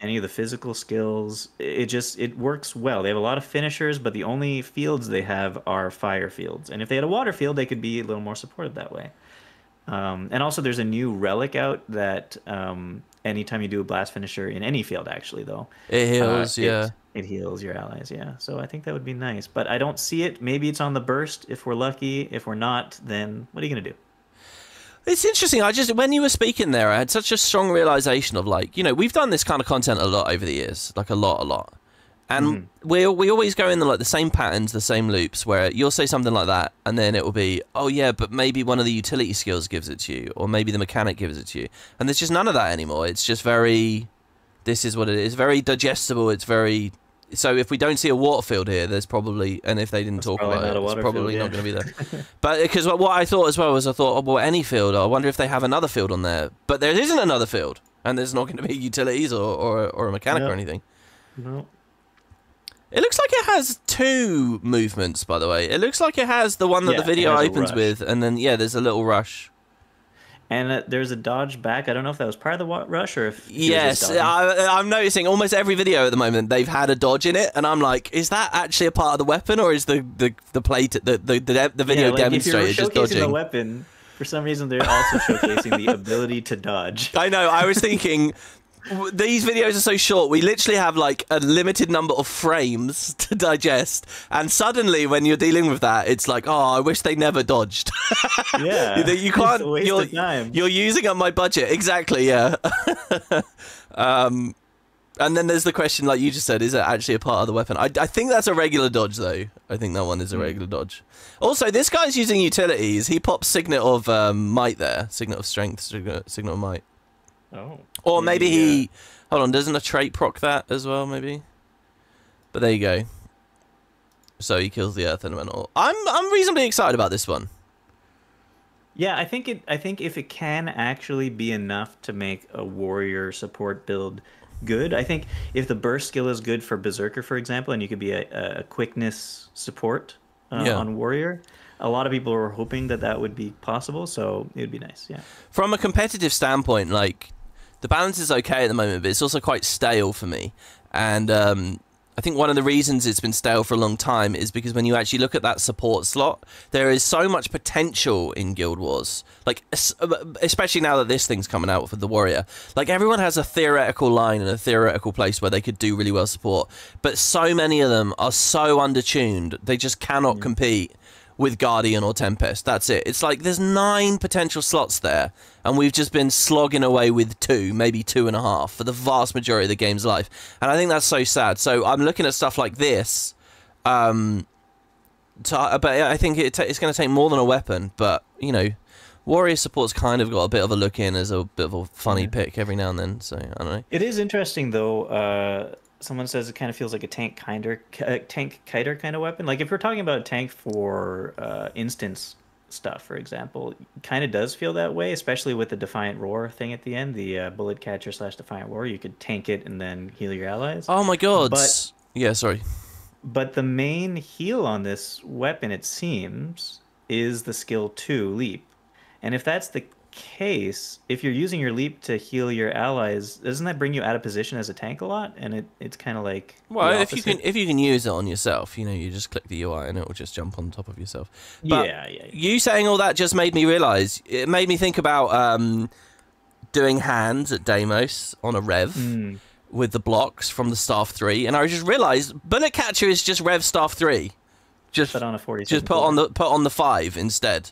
Any of the physical skills. It just it works well. They have a lot of finishers, but the only fields they have are fire fields. And if they had a water field, they could be a little more supported that way. Um, and also, there's a new relic out that um, anytime you do a blast finisher in any field, actually though, It uh, heals, it- yeah. it heals your allies. Yeah, so I think that would be nice. But I don't see it. Maybe it's on the burst if we're lucky. If we're not, then what are you gonna do? It's interesting. I just when you were speaking there, I had such a strong realization of like, you know, we've done this kind of content a lot over the years, like a lot, a lot, and Mm-hmm. we we always go in the like the same patterns, the same loops, where you'll say something like that, and then it will be, oh yeah, but maybe one of the utility skills gives it to you, or maybe the mechanic gives it to you, and there's just none of that anymore. It's just very, this is what it is, very digestible. It's very. So if we don't see a water field here, there's probably, and if they didn't talk about it, it's probably field, not going to be there. But because what I thought as well was I thought, oh, well, any field. I wonder if they have another field on there. But there isn't another field, and there's not going to be utilities or, or, or a mechanic or anything. No. It looks like it has two movements, by the way. It looks like it has the one that Yeah, the video it has a opens rush. with, and then yeah, there's a little rush. And uh, there's a dodge back. I don't know if that was part of the wa- rush or if. Yes. I, I'm noticing almost every video at the moment they've had a dodge in it, and I'm like, is that actually a part of the weapon, or is the the the plate the the the, the video Yeah, like, you're just showcasing dodging? the weapon, for some reason they're also showcasing the ability to dodge. I know. I was thinking these videos are so short. We literally have like a limited number of frames to digest, and suddenly when you're dealing with that, it's like, oh, I wish they never dodged. Yeah, you, you can't. you're, you're using up my budget. Exactly. Yeah. um, and then there's the question, like you just said, is it actually a part of the weapon? I, I think that's a regular dodge, though. I think that one is a Hmm. regular dodge. Also, this guy's using utilities. He pops Signet of um, Might there, Signet of Strength, Signet, Signet of Might. Oh. Or maybe Maybe, he. Hold on, doesn't a trait proc that as well? Maybe. But there you go. So he kills the Earth Elemental. I'm I'm reasonably excited about this one. Yeah, I think it. I think if it can actually be enough to make a warrior support build good, I think if the burst skill is good for berserker, for example, and you could be a, a quickness support uh, Yeah. on warrior, a lot of people were hoping that that would be possible. So it would be nice. Yeah. From a competitive standpoint, like the balance is okay at the moment, but it's also quite stale for me. And um, I think one of the reasons it's been stale for a long time is because when you actually look at that support slot, there is so much potential in Guild Wars. Like, especially now that this thing's coming out for the Warrior. Like, everyone has a theoretical line and a theoretical place where they could do really well support. But so many of them are so undertuned, they just cannot compete with Guardian or Tempest. That's it. It's like there's nine potential slots there, and we've just been slogging away with two, maybe two and a half for the vast majority of the game's life. And I think that's so sad. So I'm looking at stuff like this. Um, to, but I think it it's going to take more than a weapon. But you know, Warrior support's kind of got a bit of a look in as a bit of a funny pick every now and then. So I don't know. It is interesting though. Uh, someone says it kind of feels like a tank kinder, uh, tank kiter kind of weapon. Like if we're talking about a tank for uh, instance stuff, for example, kind of does feel that way, especially with the Defiant Roar thing at the end, the uh, bullet catcher slash Defiant Roar. You could tank it and then heal your allies. Oh my god. But- yeah, sorry. But the main heal on this weapon, it seems, is the skill two leap. And if that's the case, if you're using your leap to heal your allies, doesn't that bring you out of position as a tank a lot? And it, it's kind of like Well, if you can if you can use it on yourself, you know, you just click the UI and it will just jump on top of yourself. But yeah, yeah, yeah. you saying all that just made me realize. It made me think about um, doing hands at Deimos on a rev Hmm. with the blocks from the staff three, and I just realized bullet catcher is just rev staff three. Just Put on a forty. just put on the put on the five instead.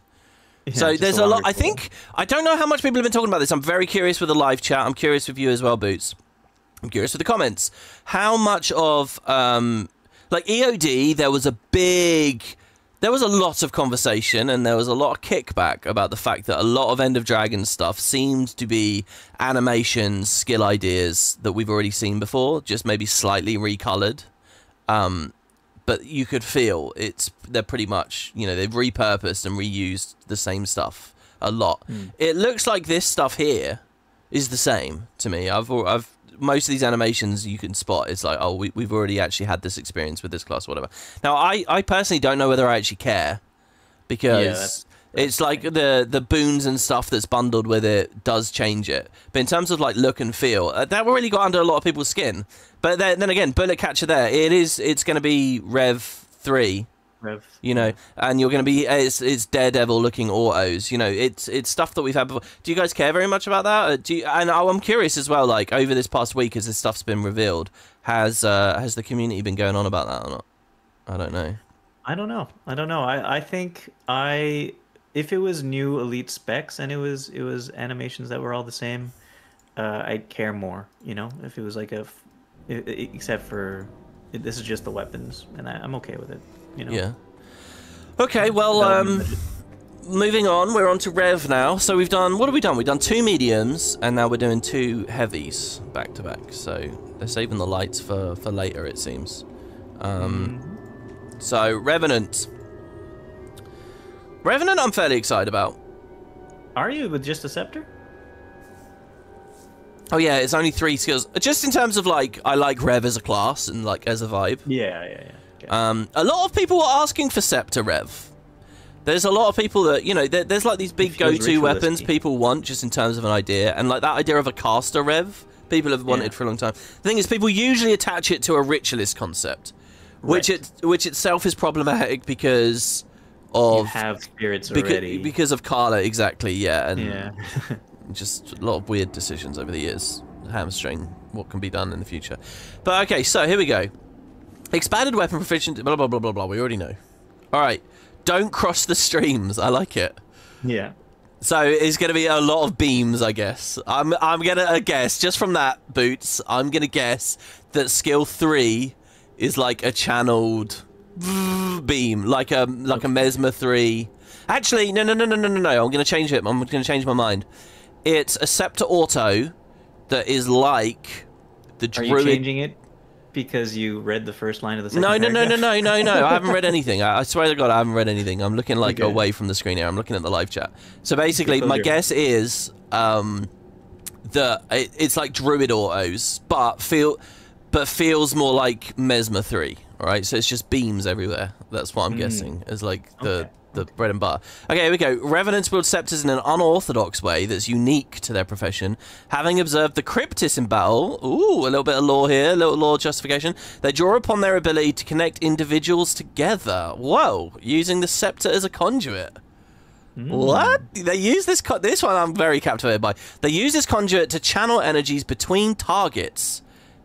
So there's a a lot. I think I don't know how much people have been talking about this. I'm very curious with the live chat. I'm curious with you as well, Bootts. I'm curious with the comments. How much of um, like EOD? There was a big, there was a lot of conversation and there was a lot of kickback about the fact that a lot of End of Dragon stuff seemed to be animations, skill ideas that we've already seen before, just maybe slightly recolored. Um, but you could feel it's they're pretty much you know they've repurposed and reused the same stuff a lot. Hmm. It looks like this stuff here is the same to me. I've I've most of these animations you can spot. It's like oh we we've already actually had this experience with this class, whatever. Now I I personally don't know whether I actually care because. It's like the the boons and stuff that's bundled with it does change it, but in terms of like look and feel, uh, that really got under a lot of people's skin. But then, then again, bullet catcher there, it is it's going to be Rev three, Rev. you know, and you're going to be it's it's Daredevil looking autos, you know, it's it's stuff that we've had before. Do you guys care very much about that? Uh, Do you, and oh, I'm curious as well. Like over this past week, as this stuff's been revealed, has uh, has the community been going on about that or not? I don't know. I don't know. I don't know. I, I think I if it was new elite specs and it was it was animations that were all the same, uh, I'd care more. You know, if it was like a, f- except for this is just the weapons, and I, I'm okay with it. You know. Yeah. Okay, well, um, moving on, we're on to Rev now. So we've done, what have we done? We've done two mediums, and now we're doing two heavies back to back. So they're saving the lights for, for later, it seems. Um, So, Revenant. Revenant, I'm fairly excited about. Are you with just a scepter? Oh, yeah, it's only three skills. Just in terms of, like, I like Rev as a class and, like, as a vibe. Yeah, yeah, yeah. Okay. Um, a lot of people are asking for Scepter Rev. There's a lot of people that you know. There, there's like these big go-to weapons people want just in terms of an idea, and like that idea of a caster Rev, people have wanted Yeah. for a long time. The thing is, people usually attach it to a ritualist concept, which Right. it which itself is problematic because you of have spirits beca- already. because of Kalla exactly. Yeah, and yeah. just a lot of weird decisions over the years hamstring what can be done in the future but okay so here we go expanded weapon proficiency blah blah blah blah blah we already know all right don't cross the streams i like it yeah. so it's going to be a lot of beams i guess i'm i'm going to uh, guess just from that Bootts i'm going to guess that skill 3 is like a channeled beam like a like a mesmer 3 actually no no no no no no no i'm going to change it i'm going to change my mind it's a scepter auto that is like the druid. Are you changing it because you read the first line of the second no, no, no, no, no, no, no. I haven't read anything. I, I swear to God, I haven't read anything. I'm looking like away from the screen here. I'm looking at the live chat. So basically, my guess is um, that it, it's like Druid autos, but feel, but feels more like Mesmer three. All right, so it's just beams everywhere. That's what I'm guessing is like the. Hmm. Okay. The bread and butter. Okay, here we go. Revenants wield scepters in an unorthodox way that's unique to their profession. Having observed the Kryptis in battle, ooh, a little bit of lore here, a little lore justification. They draw upon their ability to connect individuals together. Whoa, using the scepter as a conduit. What? They use this this one I'm very captivated by. They use this conduit to channel energies between targets,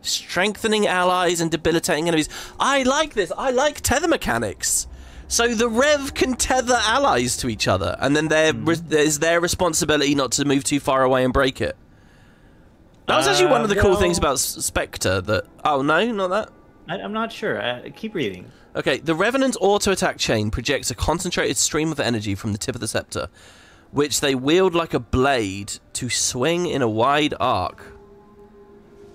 strengthening allies and debilitating enemies. I like this. I like tether mechanics. So the Rev can tether allies to each other, and then their mm-hmm. re- it's their responsibility not to move too far away and break it. That was actually uh, one of the cool things about Spectre. That oh no, not that. I, I'm not sure. I, keep reading. Okay, the Revenant auto attack chain projects a concentrated stream of energy from the tip of the scepter, which they wield like a blade to swing in a wide arc,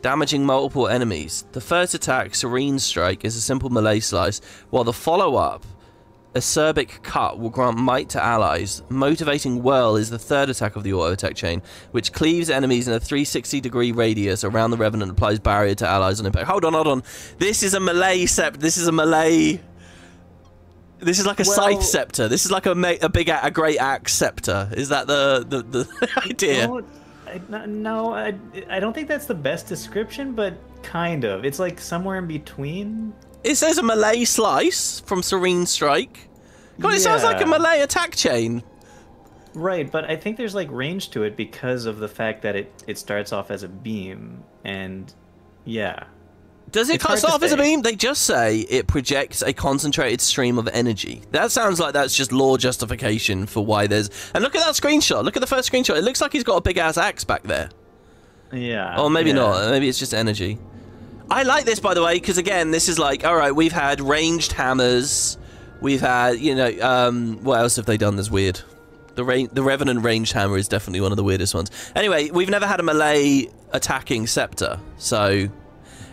damaging multiple enemies. The first attack, Serene Strike, is a simple melee slice, while the follow up, Acerbic Cut, will grant might to allies. Motivating Whirl is the third attack of the auto attack chain, which cleaves enemies in a 360 degree radius around the Revenant and applies barrier to allies on impact. Hold on, hold on. This is a melee sept. This is a melee. This is like a Well- scythe scepter. This is like a ma- a big a, great axe scepter. Is that the the, the idea? No, I, no, no, I, I don't think that's the best description, but kind of. It's like somewhere in between. It says a melee slice from Serene Strike. God, it sounds like a melee attack chain. Right, but I think there's like range to it because of the fact that it, it starts off as a beam, and yeah. Does it hard off as a beam? They just say it projects a concentrated stream of energy. That sounds like that's just lore justification for why there's. And look at that screenshot. Look at the first screenshot. It looks like he's got a big ass axe back there. Yeah. Or maybe yeah. not. Maybe it's just energy. I like this, by the way, because again, this is like, all right, we've had ranged hammers. We've had, you know, um, what else have they done that's weird? The ra- the Revenant ranged hammer is definitely one of the weirdest ones. Anyway, we've never had a melee attacking scepter, so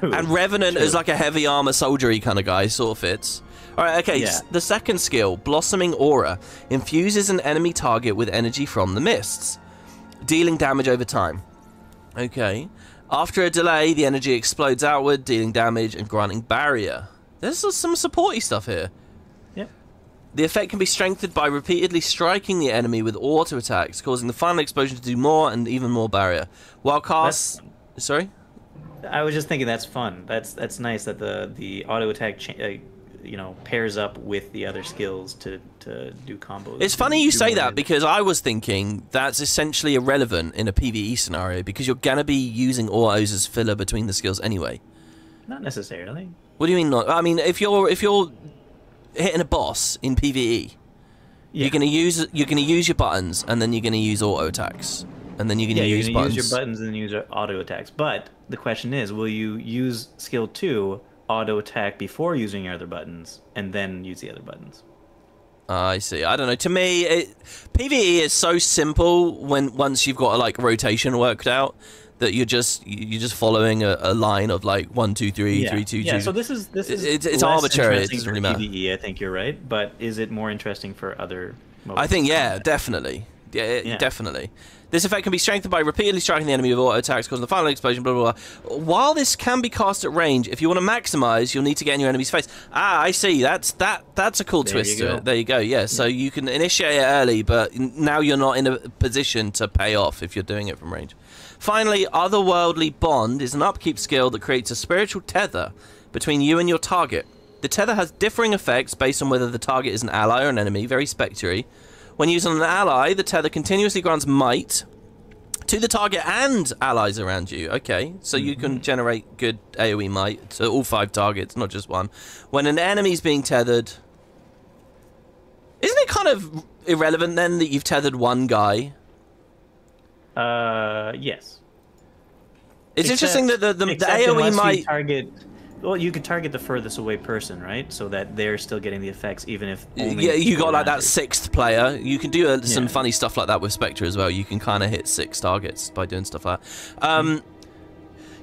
and Revenant true. is like a heavy armor soldiery kind of guy, sort of fits. All right, okay. Yeah. The second skill, Blossoming Aura, infuses an enemy target with energy from the mists, dealing damage over time. Okay. After a delay, the energy explodes outward, dealing damage and granting barrier. There's some supporty stuff here. Yep. The effect can be strengthened by repeatedly striking the enemy with auto attacks, causing the final explosion to do more and even more barrier. While casts, sorry. I was just thinking that's fun. That's that's nice that the the auto attack, cha- uh, you know, pairs up with the other skills to to do combos. It's funny you say that because I was thinking that's essentially irrelevant in a PvE scenario because you're gonna be using autos as filler between the skills anyway. not necessarily. What do you mean not? I mean, if you're if you're hitting a boss in PvE, Yeah. you're gonna use you're gonna use your buttons and then you're gonna use auto attacks and then you're gonna yeah, use buttons. use your buttons and use your auto attacks. But the question is, will you use skill two auto attack before using your other buttons and then use the other buttons? Ah, I see. I don't know. To me, it, PVE is so simple when once you've got a like rotation worked out that you're just you're just following a, a line of like one two three yeah. three two yeah. two. So this is this is It's- it's arbitrary, it doesn't really matter. PvE, I think you're right, but is it more interesting for other? Modes I think yeah, definitely. Yeah, it- Yeah. definitely. This effect can be strengthened by repeatedly striking the enemy with auto attacks, causing the final explosion. Blah blah blah. While this can be cast at range, if you want to maximize, you'll need to get in your enemy's face. Ah, I see. That's that. That's a cool There twist to it. There you go. Yeah. So you can initiate it early, but now you're not in a position to pay off if you're doing it from range. Finally, Otherworldly Bond is an upkeep skill that creates a spiritual tether between you and your target. The tether has differing effects based on whether the target is an ally or an enemy, very spectry. When used on an ally, the tether continuously grants might to the target and allies around you. Okay, so you can generate good AoE might to all five targets, not just one. When an enemy's being tethered, isn't it kind of irrelevant then that you've tethered one guy? Uh, yes. It's interesting that the the, the AoE might. target. Well, you could target the furthest away person, right? So that they're still getting the effects, even if. Yeah, you got like that 400. sixth player. You can do uh, some Yeah. funny stuff like that with Spectre as well. You can kind of hit six targets by doing stuff like that. Um,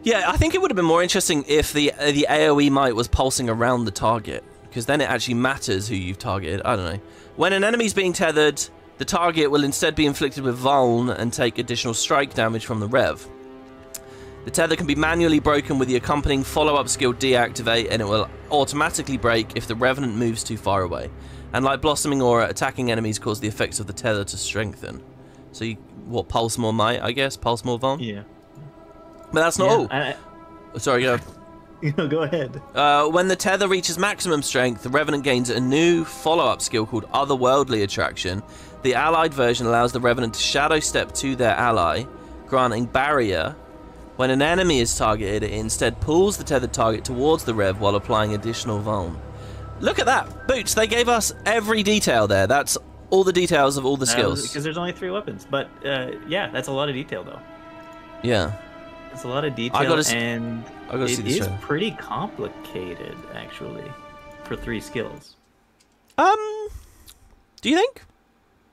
yeah, I think it would have been more interesting if the uh, the AOE might was pulsing around the target, because then it actually matters who you've targeted. I don't know. When an enemy's being tethered, the target will instead be inflicted with Vuln and take additional strike damage from the Rev. The tether can be manually broken with the accompanying follow-up skill deactivate, and it will automatically break if the Revenant moves too far away. And like Blossoming Aura, attacking enemies cause the effects of the tether to strengthen. So you, what, pulse more might, I guess? Pulse more Vuln? Yeah. But that's not yeah. all. I, Sorry, go. I, go ahead. Uh, when the tether reaches maximum strength, the Revenant gains a new follow-up skill called Otherworldly Attraction. The allied version allows the Revenant to shadow step to their ally, granting barrier. When an enemy is targeted, it instead pulls the tethered target towards the Rev while applying additional vuln. Look at that! Bootts, they gave us every detail there. That's all the details of all the skills. Because there's only three weapons, but uh, yeah, that's a lot of detail though. yeah. It's a lot of detail, gotta s- and I gotta see it is pretty complicated actually for three skills. Um, do you think?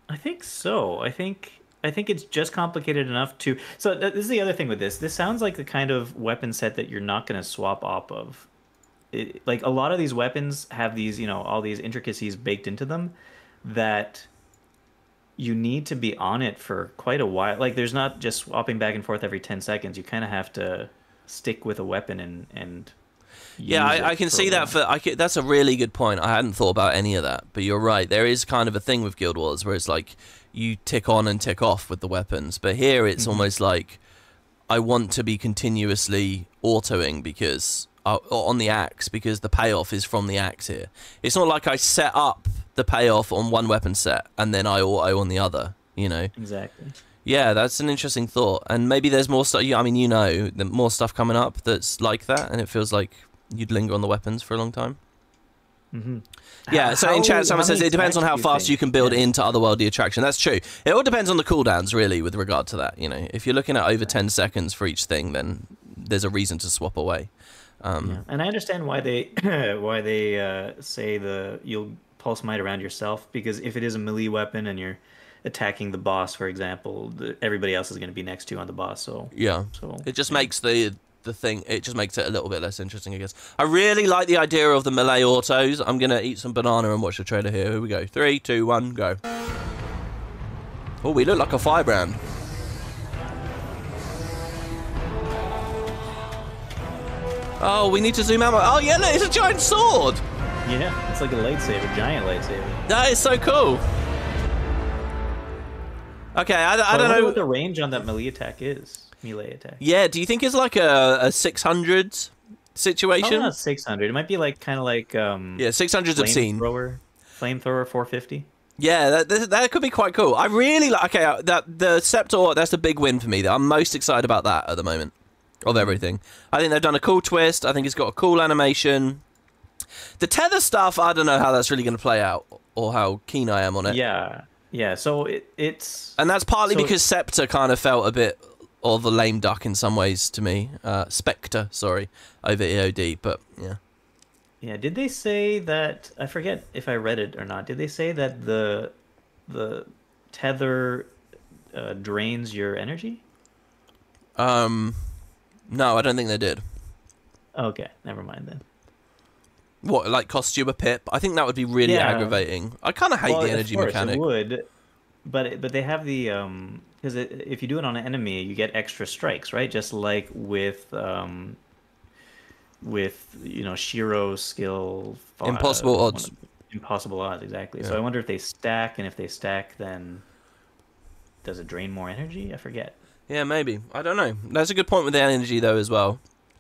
I think so. I think I think it's just complicated enough to. So th- this is the other thing with this. This sounds like the kind of weapon set that you're not going to swap off of. It, like a lot of these weapons have these, you know, all these intricacies baked into them that you need to be on it for quite a while. Like there's not just swapping back and forth every 10 seconds. You kind of have to stick with a weapon and and Yeah, I, I can see that. For I ca- that's a really good point. I hadn't thought about any of that, but you're right. There is kind of a thing with Guild Wars where it's like you tick on and tick off with the weapons, but here it's Mm-hmm. almost like I want to be continuously autoing because uh, on the axe because the payoff is from the axe here. It's not like I set up the payoff on one weapon set and then I auto on the other. You know. exactly. Yeah, that's an interesting thought, and maybe there's more stuff. I mean, you know, the more stuff coming up that's like that, and it feels like you'd linger on the weapons for a long time. Mm-hmm. Yeah, so in chat, someone says it depends on how you fast think? you can build Yeah. into otherworldly attraction. That's true. It all depends on the cooldowns, really, with regard to that. You know, if you're looking at over 10 seconds for each thing, then there's a reason to swap away. Um, Yeah. And I understand why they why they uh, say the you'll pulse might around yourself because if it is a melee weapon and you're attacking the boss, for example, the, everybody else is going to be next to you on the boss. So yeah. so It just makes the the thing. It just makes it a little bit less interesting, I guess. I really like the idea of the melee autos. I'm gonna eat some banana and watch the trailer here. Here we go. Three, two, one, go. Oh, we look like a firebrand. Oh, we need to zoom out. Oh yeah, look, it's a giant sword. yeah, it's like a lightsaber, giant lightsaber. That is so cool. Okay, I, I don't wonder know. what the range on that melee attack is. Melee attack. Yeah, do you think it's like a, a 600 situation? Not 600. It might be like kind of like um Yeah, 600's obscene. flamethrower, flamethrower 450. Yeah, that, that that could be quite cool. I really like. Okay, uh, that the Scepter. That's the big win for me. I'm most excited about that at the moment of everything. I think they've done a cool twist. I think it's got a cool animation. The tether stuff, I don't know how that's really going to play out or how keen I am on it. Yeah, yeah. So it, it's And that's partly So- because Scepter kind of felt a bit of a lame duck in some ways to me. Uh, Spectre, sorry, over EOD, but yeah. Yeah, did they say that I forget if I read it or not. Did they say that the the tether uh, drains your energy? Um, no, I don't think they did. Okay, never mind then. What, like cost you a pip? I think that would be really Yeah. aggravating. I kind of hate Well, the of energy course mechanic. It would, but it, but they have the um because if you do it on an enemy, you get extra strikes, right? Just like with um with you know Shiro's skill. uh, Impossible odds. of- Impossible odds, exactly. So I wonder if they stack, and if they stack, then does it drain more energy? I forget. Yeah, maybe. I don't know. That's a good point with the energy though as well.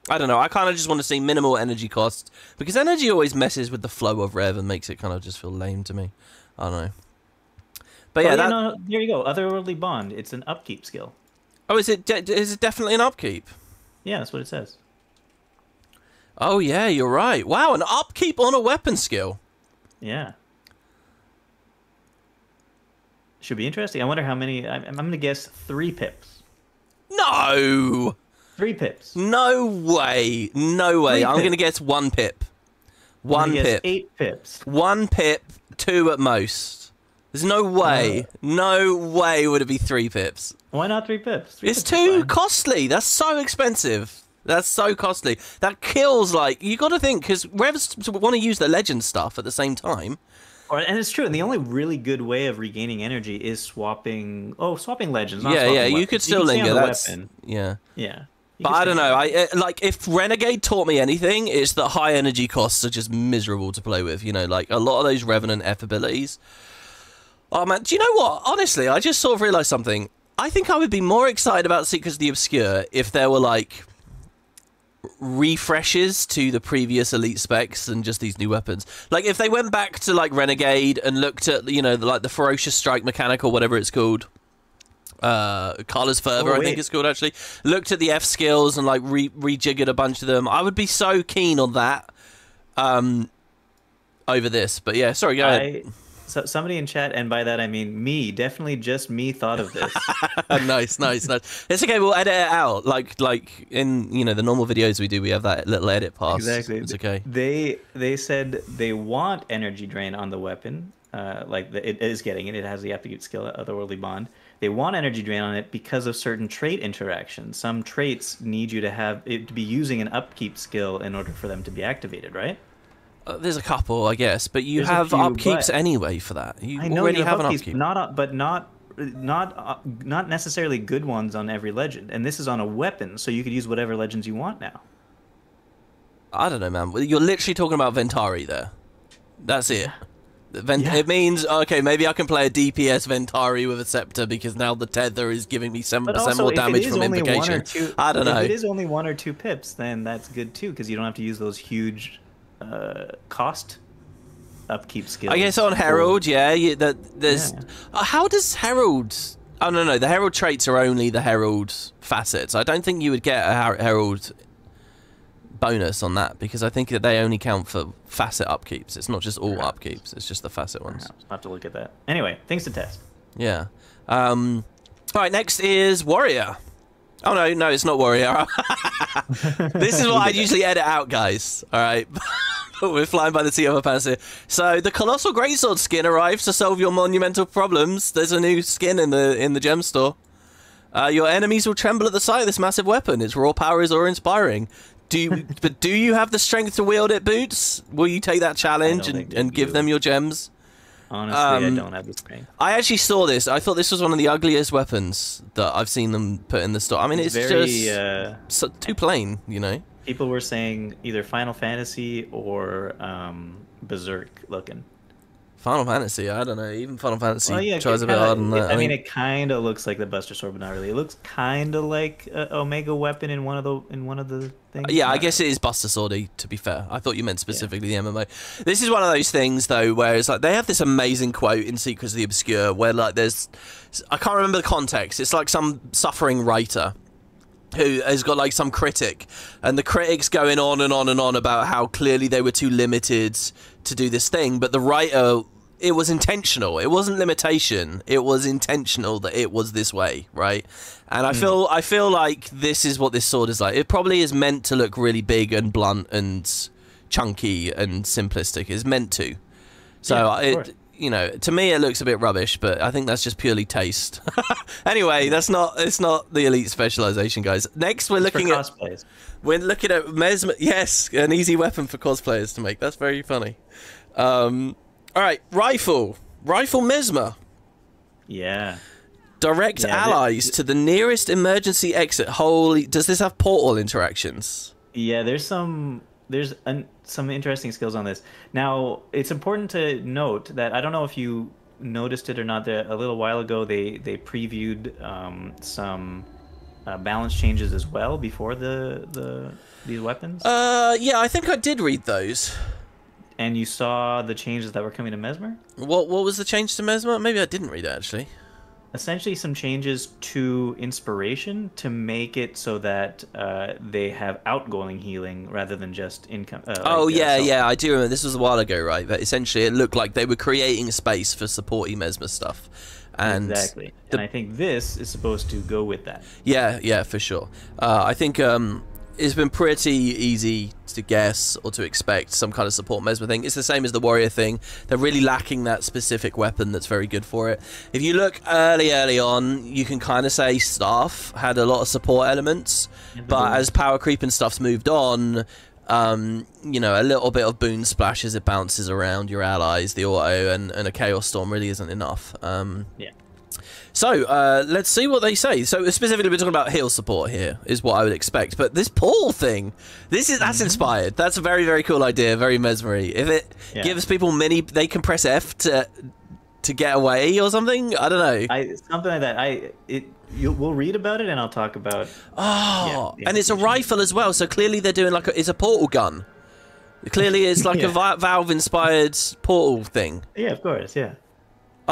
I don't know. I kind of just want to see minimal energy costs because energy always messes with the flow of rev and makes it kind of just feel lame to me. I don't know. But Oh, yeah, that. no, there you go. Otherworldly bond. It's an upkeep skill. Oh, is it? De- is it definitely an upkeep? Yeah, that's what it says. Oh yeah, you're right. Wow, an upkeep on a weapon skill. Yeah. Should be interesting. I wonder how many. I'm, I'm going to guess three pips. No, Three pips. no way, no way. Three I'm gonna guess one pip. One pip. Eight pips. One pip, two at most. There's no way, uh, no way would it be three pips. Why not three pips? Three It's pips too costly. That's so expensive. That's so costly. That kills like you got to think because revs want to use the legend stuff at the same time. And it's true. And the only really good way of regaining energy is swapping. Oh, swapping legends. Not yeah, swapping yeah. You could still on linger. That's weapon. yeah. Yeah. You But I don't know. I uh, like if Renegade taught me anything, it's that high energy costs are just miserable to play with. You know, like a lot of those Revenant F abilities. Oh man, do you know what? Honestly, I just sort of realized something. I think I would be more excited about Secrets of the Obscure if there were like refreshes to the previous elite specs and just these new weapons. Like if they went back to like Renegade and looked at you know like the ferocious strike mechanic or whatever it's called. Uh, Kalla's Fervor, Oh, I think it's called actually. Looked at the F skills and like re- rejiggered a bunch of them. I would be so keen on that. Um, over this, but yeah, sorry, go ahead. So somebody in chat, and by that I mean me, definitely just me, thought of this. nice, nice, nice. It's okay. We'll edit it out. Like, like in you know the normal videos we do, we have that little edit pass. exactly. It's okay. They they said they want energy drain on the weapon. Uh, like the, it is getting it. It has the aptitude skill, Otherworldly Bond. They want energy drain on it because of certain trait interactions. Some traits need you to have it to be using an upkeep skill in order for them to be activated, right? Uh, there's a couple, I guess, but you There's a have few, upkeeps but- anyway for that. You I know already you have, have an upkeep. not uh, but not not uh, not necessarily good ones on every legend. And this is on a weapon, so you could use whatever legends you want now. I don't know, man. You're literally talking about Ventari there. That's it. Vent- Yeah. It means okay, maybe I can play a DPS Ventari with a scepter because now the tether is giving me seven percent more damage from invocation. two, I don't know. If it is only one or two pips, then that's good too, because you don't have to use those huge uh, cost upkeep skills. I guess on Herald, yeah, you, that there's. Yeah. Uh, how does Herald? Oh no, no, the Herald traits are only the Herald facets. I don't think you would get a Herald bonus on that because I think that they only count for facet upkeeps. It's not just all Perhaps. upkeeps. It's just the facet ones. Perhaps. I'll have to look at that. Anyway, things to test. Yeah. Um, all right. Next is warrior. Oh no, no, it's not warrior. this is what I'd usually edit out, guys. All right. We're flying by the seat of a pants here. So the colossal greatsword skin arrives to solve your monumental problems. There's a new skin in the in the gem store. Uh, your enemies will tremble at the sight of this massive weapon. Its raw power is awe-inspiring. Do you, but do you have the strength to wield it, Bootts? Will you take that challenge and, and give them your gems? Honestly, I Um, don't have the strength. I actually saw this. I thought this was one of the ugliest weapons that I've seen them put in the store. I mean, it's, very just uh, so, too plain, you know. people were saying either Final Fantasy or um, Berserk looking. Final Fantasy, I don't know. Even Final Fantasy Well, yeah, tries a bit hard on that. I mean, it kind of looks like the Buster Sword, but not really. It looks kind of like a Omega weapon in one of the in one of the things. yeah, I guess it is Buster Swordy. To be fair, I thought you meant specifically the MMO. This is one of those things though, where it's like they have this amazing quote in Secrets of the Obscure, where like there's, I can't remember the context. It's like some suffering writer who has got like some critic and the critic's going on and on and on about how clearly they were too limited to do this thing but the writer it was intentional it wasn't limitation it was intentional that it was this way right and i feel i feel like this is what this sword is like it probably is meant to look really big and blunt and chunky and simplistic it's meant to so Yeah, it course. you know, to me it looks a bit rubbish, but I think that's just purely taste. anyway, that's not it's not the elite specialization, guys. Next, we're for looking at we're looking at mesmer. Yes, an easy weapon for cosplayers to make. That's very funny. Um, all right, rifle, rifle mesmer. Yeah. Direct Yeah, allies to the nearest emergency exit. Holy, does this have portal interactions? Yeah, there's some there's an, some interesting skills on this. Now, it's important to note that I don't know if you noticed it or not. That a little while ago they they previewed um, some uh, balance changes as well before the the these weapons, Uh, yeah, I think I did read those. And you saw the changes that were coming to Mesmer. What what was the change to mesmer? Maybe I didn't read it actually. Essentially, some changes to inspiration to make it so that uh, they have outgoing healing rather than just income. Uh, Oh like, uh, yeah, self- yeah, I do remember. This was a while ago, right? But essentially, it looked like they were creating space for supporty mesmer stuff, and exactly. the- and I think this is supposed to go with that. yeah, yeah, for sure. Uh, I think um, it's been pretty easy to guess or to expect some kind of support mesmer thing. It's the same as the warrior thing. They're really lacking that specific weapon that's very good for it. If you look early, early on, you can kind of say staff had a lot of support elements, Yeah, the but as power creep and stuff's moved on. Um, you know, a little bit of boon splash as it bounces around your allies, the auto, and, and a chaos storm really isn't enough. Um, Yeah. So uh, let's see what they say. So specifically, we're talking about heal support here, is what I would expect. But this portal thing, this is Mm-hmm. that's inspired. That's a very very cool idea, very mesmery. If it Yeah. gives people mini, they can press F to to get away or something. I don't know. I something like that. I it you we'll read about it and I'll talk about. oh, yeah, and it's a rifle as well. So clearly they're doing like a, it's a portal gun. Clearly, it's like a Yeah. Vi- Valve inspired portal thing. Yeah, of course. Yeah.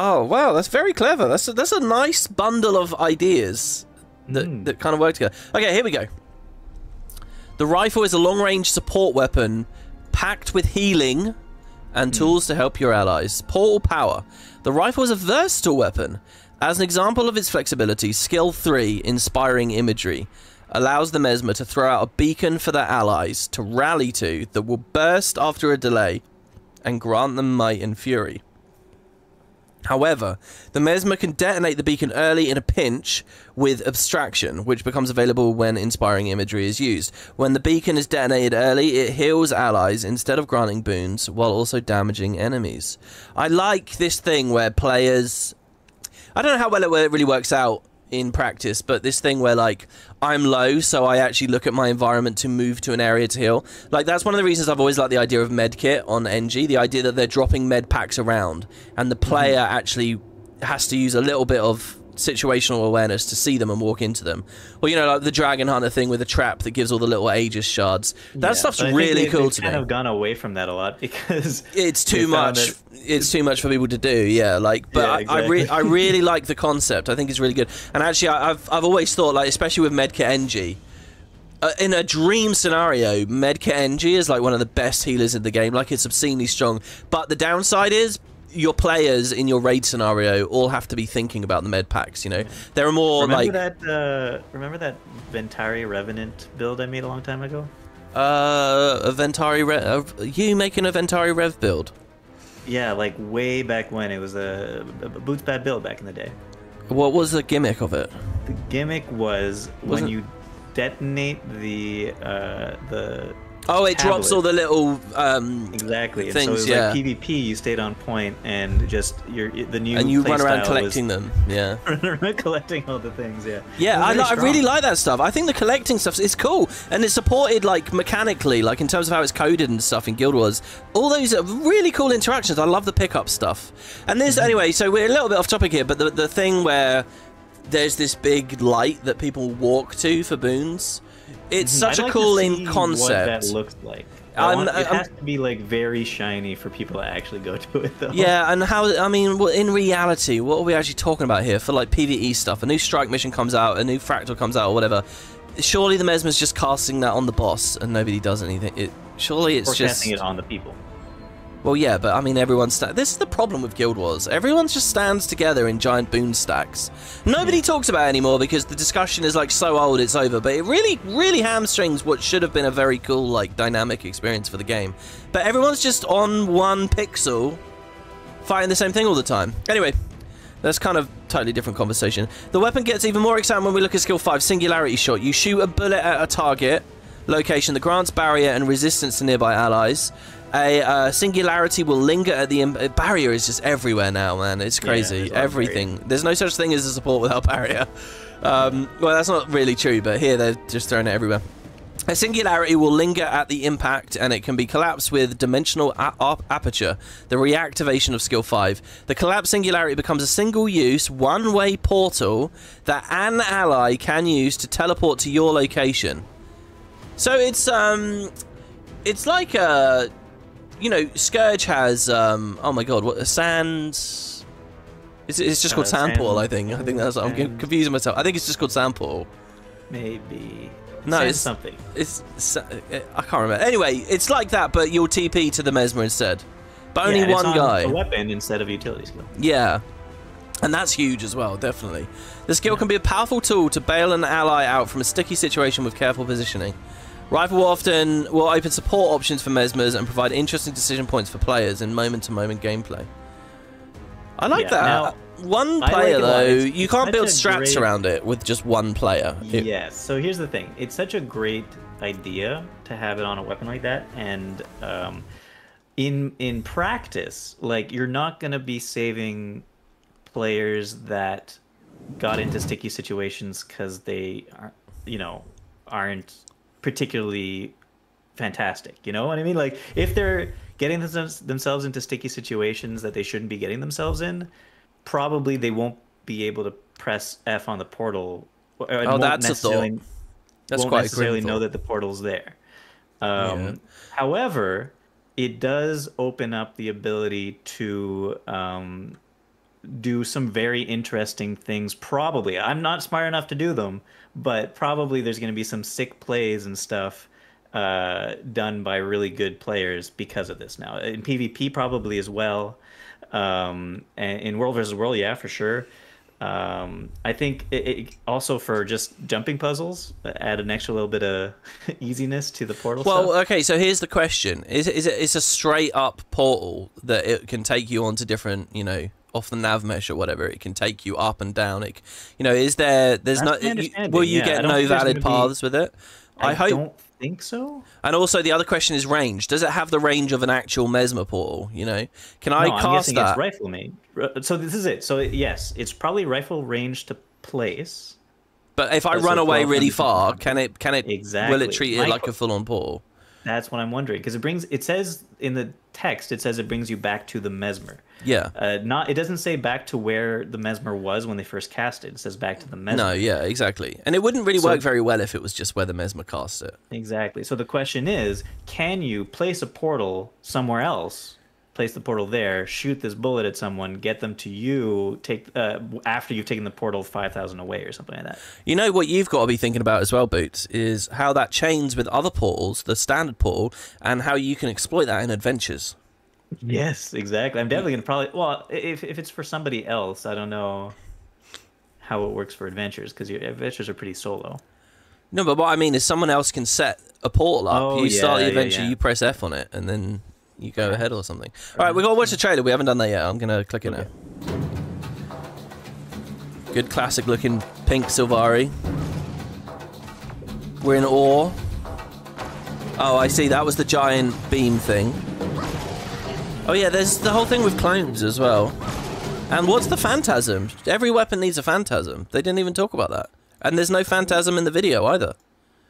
Oh wow, that's very clever. That's a, that's a nice bundle of ideas that Mm. that kind of work together. Okay, here we go. The rifle is a long-range support weapon packed with healing and tools to help your allies. Portal power. The rifle is a versatile weapon. As an example of its flexibility, skill 3, inspiring imagery, allows the mesmer to throw out a beacon for their allies to rally to that will burst after a delay and grant them might and fury. However, the Mesmer can detonate the beacon early in a pinch with abstraction, which becomes available when inspiring imagery is used. When the beacon is detonated early, it heals allies instead of granting boons while also damaging enemies. I like this thing where players. I don't know how well it really works out in practice, but this thing where like I'm low, so I actually look at my environment to move to an area to heal. Like that's one of the reasons I've always liked the idea of medkit on NG. The idea that they're dropping med packs around, and the mm-hmm. player actually has to use a little bit of situational awareness to see them and walk into them. Or you know, like the dragon hunter thing with a trap that gives all the little Aegis shards. That Yeah, stuff's but I think really they- cool they've to kind me. of gone away from that a lot because It's too much. It's too much for people to do. Yeah, like, but Yeah, I, I, re- I really like the concept. I think it's really good. And actually, I, I've I've always thought, like, especially with Medkit NG, uh, in a dream scenario, Medkit NG is like one of the best healers in the game. Like it's obscenely strong. But the downside is your players in your raid scenario all have to be thinking about the med packs. You know, there are more remember like that? Uh, remember that Ventari Revenant build I made a long time ago? uh, a Ventari Rev. Uh, you making a Ventari Rev build? Yeah, like way back when it was a, a Bootts bad build back in the day. What was the gimmick of it? The gimmick was Wasn't- when you detonate the uh, the Oh, it drops all the little um, exactly. And things, so it was yeah. like PvP. You stayed on point and just your the new and you run around collecting them. Yeah. Run around collecting all the things. Yeah. Yeah, I, I really like that stuff. I think the collecting stuff is cool, and it's supported like mechanically, like in terms of how it's coded and stuff in Guild Wars. All those are really cool interactions. I love the pickup stuff. And there's Mm-hmm. anyway, so we're a little bit off topic here, but the the thing where there's this big light that people walk to for boons. It's Mhm. such I'd a like cool in What concept. that looks like. Want- it has to be like very shiny for people to actually go to it though. Yeah, and how? I mean, well, in reality, what are we actually talking about here? For like PVE stuff, a new strike mission comes out, a new fractal comes out, or whatever. Surely the Mesmer's just casting that on the boss, and nobody does anything. It surely it's Or just casting it on the people. Well, yeah, but I mean, everyone. Sta- this is the problem with Guild Wars. Everyone just stands together in giant boon stacks. Nobody talks about it anymore because the discussion is like so old, it's over. But it really, really hamstrings what should have been a very cool, like, dynamic experience for the game. But everyone's just on one pixel, fighting the same thing all the time. Anyway, that's kind of totally different conversation. The weapon gets even more exciting when we look at skill five, singularity shot. You shoot a bullet at a target location that grants barrier and resistance to nearby allies. A uh, singularity will linger at the Im- uh, barrier is just everywhere now, man. It's Yeah, crazy. there's lot Everything. There's no such thing as a support without barrier. Um, well, that's not really true, but here they're just throwing it everywhere. A singularity will linger at the impact and it can be collapsed with dimensional ap- aperture, the reactivation of skill 5. The collapsed singularity becomes a single use, one way portal that an ally can use to teleport to your location. So it's um it's like a you know, Scourge has um oh my god, what sand it's, it's just Uh, called sand sand- I think. I think that's I'm confusing myself. I think it's just called sand portal. Maybe. No, Sand it's- something. It's, it's I can't remember. Anyway, it's like that, but you'll TP to the mesmer instead. But only Yeah, one on guy. A weapon instead of utility skill. Yeah. And that's huge as well, definitely. The skill can be a powerful tool to bail an ally out from a sticky situation with careful positioning. Rifle will often will open support options for mesmers and provide interesting decision points for players in moment-to-moment gameplay. I like Yeah, that. now, one like player lot. though, It's- you it's can't build strats great- around it with just one player. It- Yes. So here's the thing. It's such a great idea to have it on a weapon like that, and um, in in practice, like you're not gonna be saving players that got into sticky situations because they are, you know, aren't particularly fantastic. You know what I mean? Like if they're getting themselves themselves into sticky situations that they shouldn't be getting themselves in, probably they won't be able to press F on the portal. or- Oh, that's a thought. That's won't quite necessarily know that the portal's there. Um, Yeah. However, it does open up the ability to um, do some very interesting things. Probably, I'm not smart enough to do them, but probably there's going to be some sick plays and stuff uh, done by really good players because of this. Now, in PvP, probably as well. Um, and in World versus World, yeah, for sure. Um, I think it, it also for just jumping puzzles, add an extra little bit of easiness to the portal. Well, stuff. okay, so here's the question: Is it, is it it's a straight up portal that it can take you onto different, you know, off the nav mesh or whatever? It can take you up and down. It, you know, is there? There's That's no. will you yeah. Get no valid gonna be- paths with it? I, I hope. don't think so. And also, the other question is range. Does it have the range of an actual mesmer portal? You know, can I no, I'm cast guessing that? it's rifle. So this is it. So yes, it's probably rifle range to place. But if I run away really far, can it? Can it? Exactly. Will it treat it My like a full-on portal? That's what I'm wondering because it brings. It says in the text, it says it brings you back to the mesmer. Yeah. Uh, not. It doesn't say back to where the mesmer was when they first cast it. It says back to the mesmer. No, yeah, exactly. And it wouldn't really So- work very well if it was just where the mesmer cast it. Exactly. So the question is, can you place a portal somewhere else, place the portal there, shoot this bullet at someone, get them to you, take uh, after you've taken the portal five thousand away or something like that. You know what you've got to be thinking about as well, Bootts, is how that chains with other portals, the standard portal, and how you can exploit that in adventures. Yes, exactly. I'm definitely gonna probably. Well, if if it's for somebody else, I don't know how it works for adventures because your adventures are pretty solo. No, but what I mean is someone else can set a portal up. Oh, you start yeah, the adventure, yeah. you press F on it, and then you go ahead or something. All right, we got to watch the trailer. We haven't done that yet. I'm going to click it Okay. now. Good classic looking pink Sylvari. We're in awe. Oh, I see. That was the giant beam thing. Oh, yeah, there's the whole thing with clones as well. And what's the phantasm? Every weapon needs a phantasm. They didn't even talk about that. And there's no phantasm in the video either.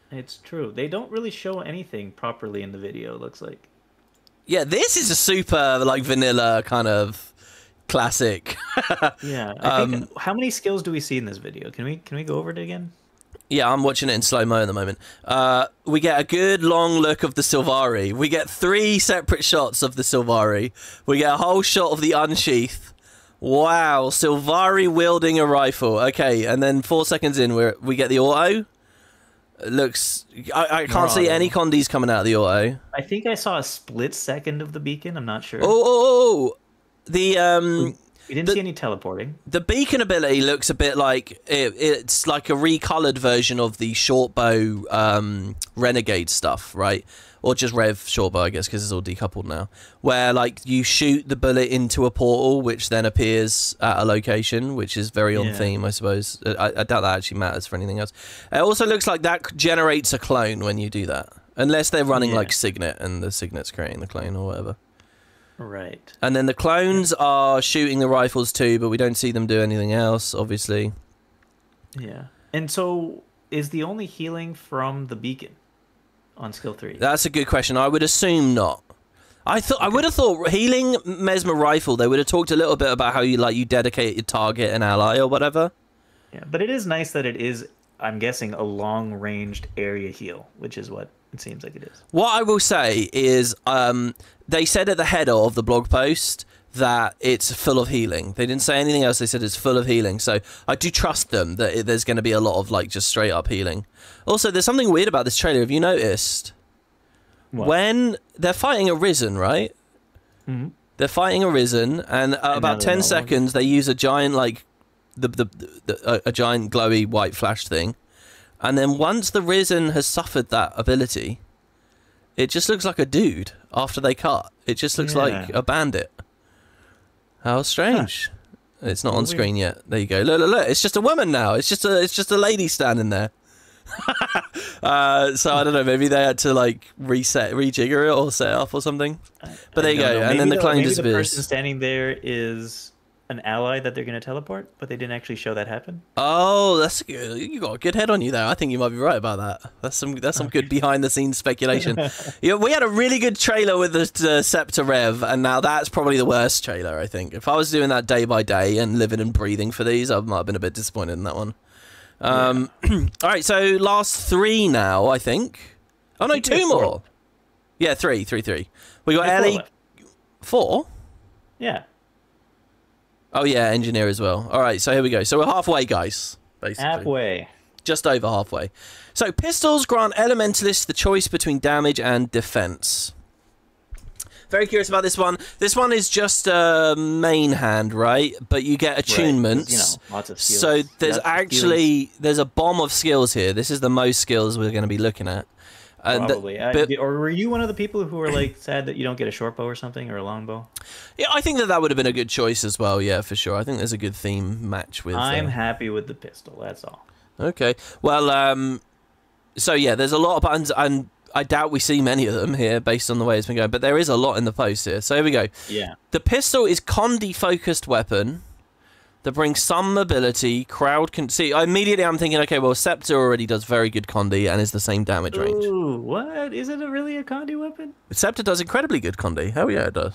It's true. They don't really show anything properly in the video. It looks like. Yeah, this is a super like vanilla kind of classic. Yeah. I Um, how many skills do we see in this video? Can we can we go over it again? Yeah, I'm watching it in slow mo at the moment. Uh, we get a good long look of the Sylvari. We get three separate shots of the Sylvari. We get a whole shot of the unsheath. Wow, Sylvari wielding a rifle. Okay, and then four seconds in, we we get the auto. It looks. I, I can't see any condies coming out of the auto. I think I saw a split second of the beacon. I'm not sure. Oh, oh, oh, oh. the um. We didn't the- see any teleporting. The beacon ability looks a bit like it, it's like a recolored version of the shortbow um, renegade stuff, right? Or just rev shortbow, I guess, because it's all decoupled now. Where like you shoot the bullet into a portal, which then appears at a location, which is very on Yeah. theme, I suppose. I, I doubt that actually matters for anything else. It also looks like that generates a clone when you do that, unless they're running Yeah. like Signet and the Signet's creating the clone or whatever. Right. And then the clones are shooting the rifles too, but we don't see them do anything else, obviously. Yeah. And so is the only healing from the beacon on skill three? That's a good question. I would assume not. I thought I would have thought healing mesmer rifle. They would have talked a little bit about how you like you dedicate your target an ally or whatever. Yeah, but it is nice that it is. I'm guessing a long-ranged area heal, which is what it seems like it is. What I will say is, um, they said at the header of the blog post that it's full of healing. They didn't say anything else. They said it's full of healing. So I do trust them that it, there's going to be a lot of like just straight up healing. Also, there's something weird about this trailer. Have you noticed? What? When they're fighting a risen, right? Mhm. They're fighting a risen, and uh, now about ten no longer. seconds, they use a giant like the the, the a, a giant glowy white flash thing, and then once the risen has suffered that ability, it just looks like a dude after they cut. It just looks like a bandit. How strange! It's not on Weird. screen yet. There you go. Look, look, look! It's just a woman now. It's just a it's just a lady standing there. uh, so I don't know. Maybe they had to like reset, rejigger it, or set it up or something. But there you go. know. And Maybe then the clone maybe the disappears. person standing there is an ally that they're going to teleport, but they didn't actually show that happen. Oh, that's good. You got a good head on you there. I think you might be right about that. That's some that's some good behind the scenes speculation. yeah, we had a really good trailer with the uh, Scepter Rev, and now that's probably the worst trailer. I think if I was doing that day by day and living and breathing for these, I might have been a bit disappointed in that one. Um, all right, so last three now, I think. Oh no, two have four. more. Yeah, three, three, three. We got Yeah, Ele. Four. Yeah. Oh yeah, engineer as well. All right, so here we go. So we're halfway, guys. Basically. Halfway. just over halfway. So pistols grant elementalists the choice between damage and defense. Very curious about this one. This one is just a main hand, right? But you get attunements. You know, lots of skills. So there's Lots actually there's a bomb of skills here. This is the most skills we're going to be looking at. Th- Probably. Uh, but- or were you one of the people who were like sad that you don't get a short bow or something or a long bow? yeah, I think that that would have been a good choice as well. Yeah, for sure. I think there's a good theme match with. I'm uh, happy with the pistol. That's all. Okay. Well, um, so yeah, there's a lot of buttons, and I doubt we see many of them here based on the way it's been going. But there is a lot in the post here. So here we go. Yeah. The pistol is Condi focused weapon that brings some mobility. Crowd can see. Immediately, I'm thinking, okay, well, Scepter already does very good Condi and is the same damage range. Ooh, what? Is it a really a Condi weapon? Scepter does incredibly good Condi. Hell yeah, it does.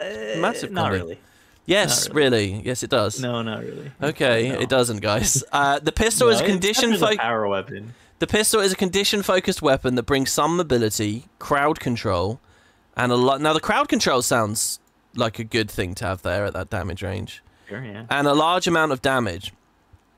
Massive Uh, Not really. Yes, Not really. Yes, it does. No, not really. Okay, No. it doesn't, guys. Uh, the pistol No, is condition focused. power weapon. The pistol is a condition focused weapon that brings some mobility, crowd control, and a lot. Now, the crowd control sounds like a good thing to have there at that damage range. Sure, yeah. And a large amount of damage.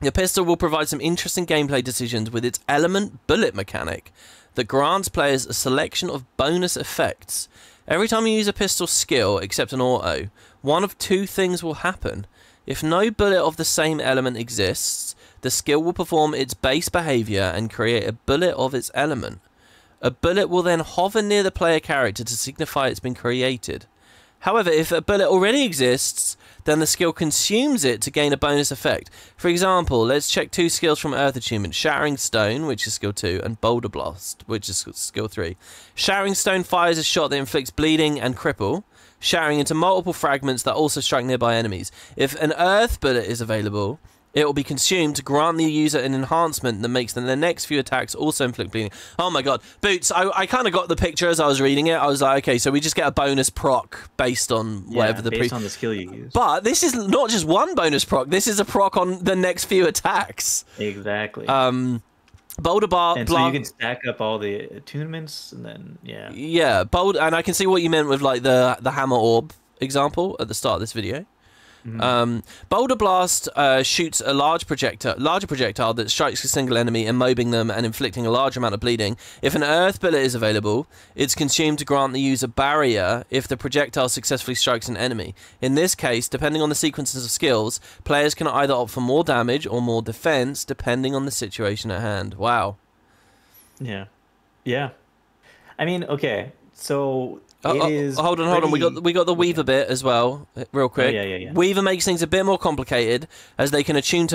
The pistol will provide some interesting gameplay decisions with its element bullet mechanic that grants players a selection of bonus effects. Every time you use a pistol skill, except an auto, one of two things will happen. If no bullet of the same element exists, the skill will perform its base behavior and create a bullet of its element. A bullet will then hover near the player character to signify it's been created. However, if a bullet already exists, then the skill consumes it to gain a bonus effect. For example, let's check two skills from Earth Attunement Shattering Stone, which is skill 2, and Boulder Blast, which is skill 3. Shattering Stone fires a shot that inflicts bleeding and cripple, shattering into multiple fragments that also strike nearby enemies. If an Earth bullet is available, it will be consumed to grant the user an enhancement that makes them the next few attacks also inflict bleeding. Oh my god. Bootts, I, I kind of got the picture as I was reading it. I was like, okay, so we just get a bonus proc based on whatever the based pre- on the skill you use. But this is not just one bonus proc. This is a proc on the next few attacks. exactly. Um, Boulder Bar. and so you can stack up all the attunements, and then yeah, Yeah, bold, and I can see what you meant with like the the hammer orb example at the start of this video. Um, Boulder Blast uh, shoots a large projectile, larger projectile that strikes a single enemy, immobing them and inflicting a large amount of bleeding. If an Earth bullet is available, it's consumed to grant the user barrier if the projectile successfully strikes an enemy. In this case, depending on the sequences of skills, players can either opt for more damage or more defense, depending on the situation at hand. Wow. yeah, yeah. I mean, okay, so Oh, oh, hold on, hold on. We got we got the Weaver bit as well, real quick. yeah, yeah, yeah. Weaver makes things a bit more complicated as they can attune to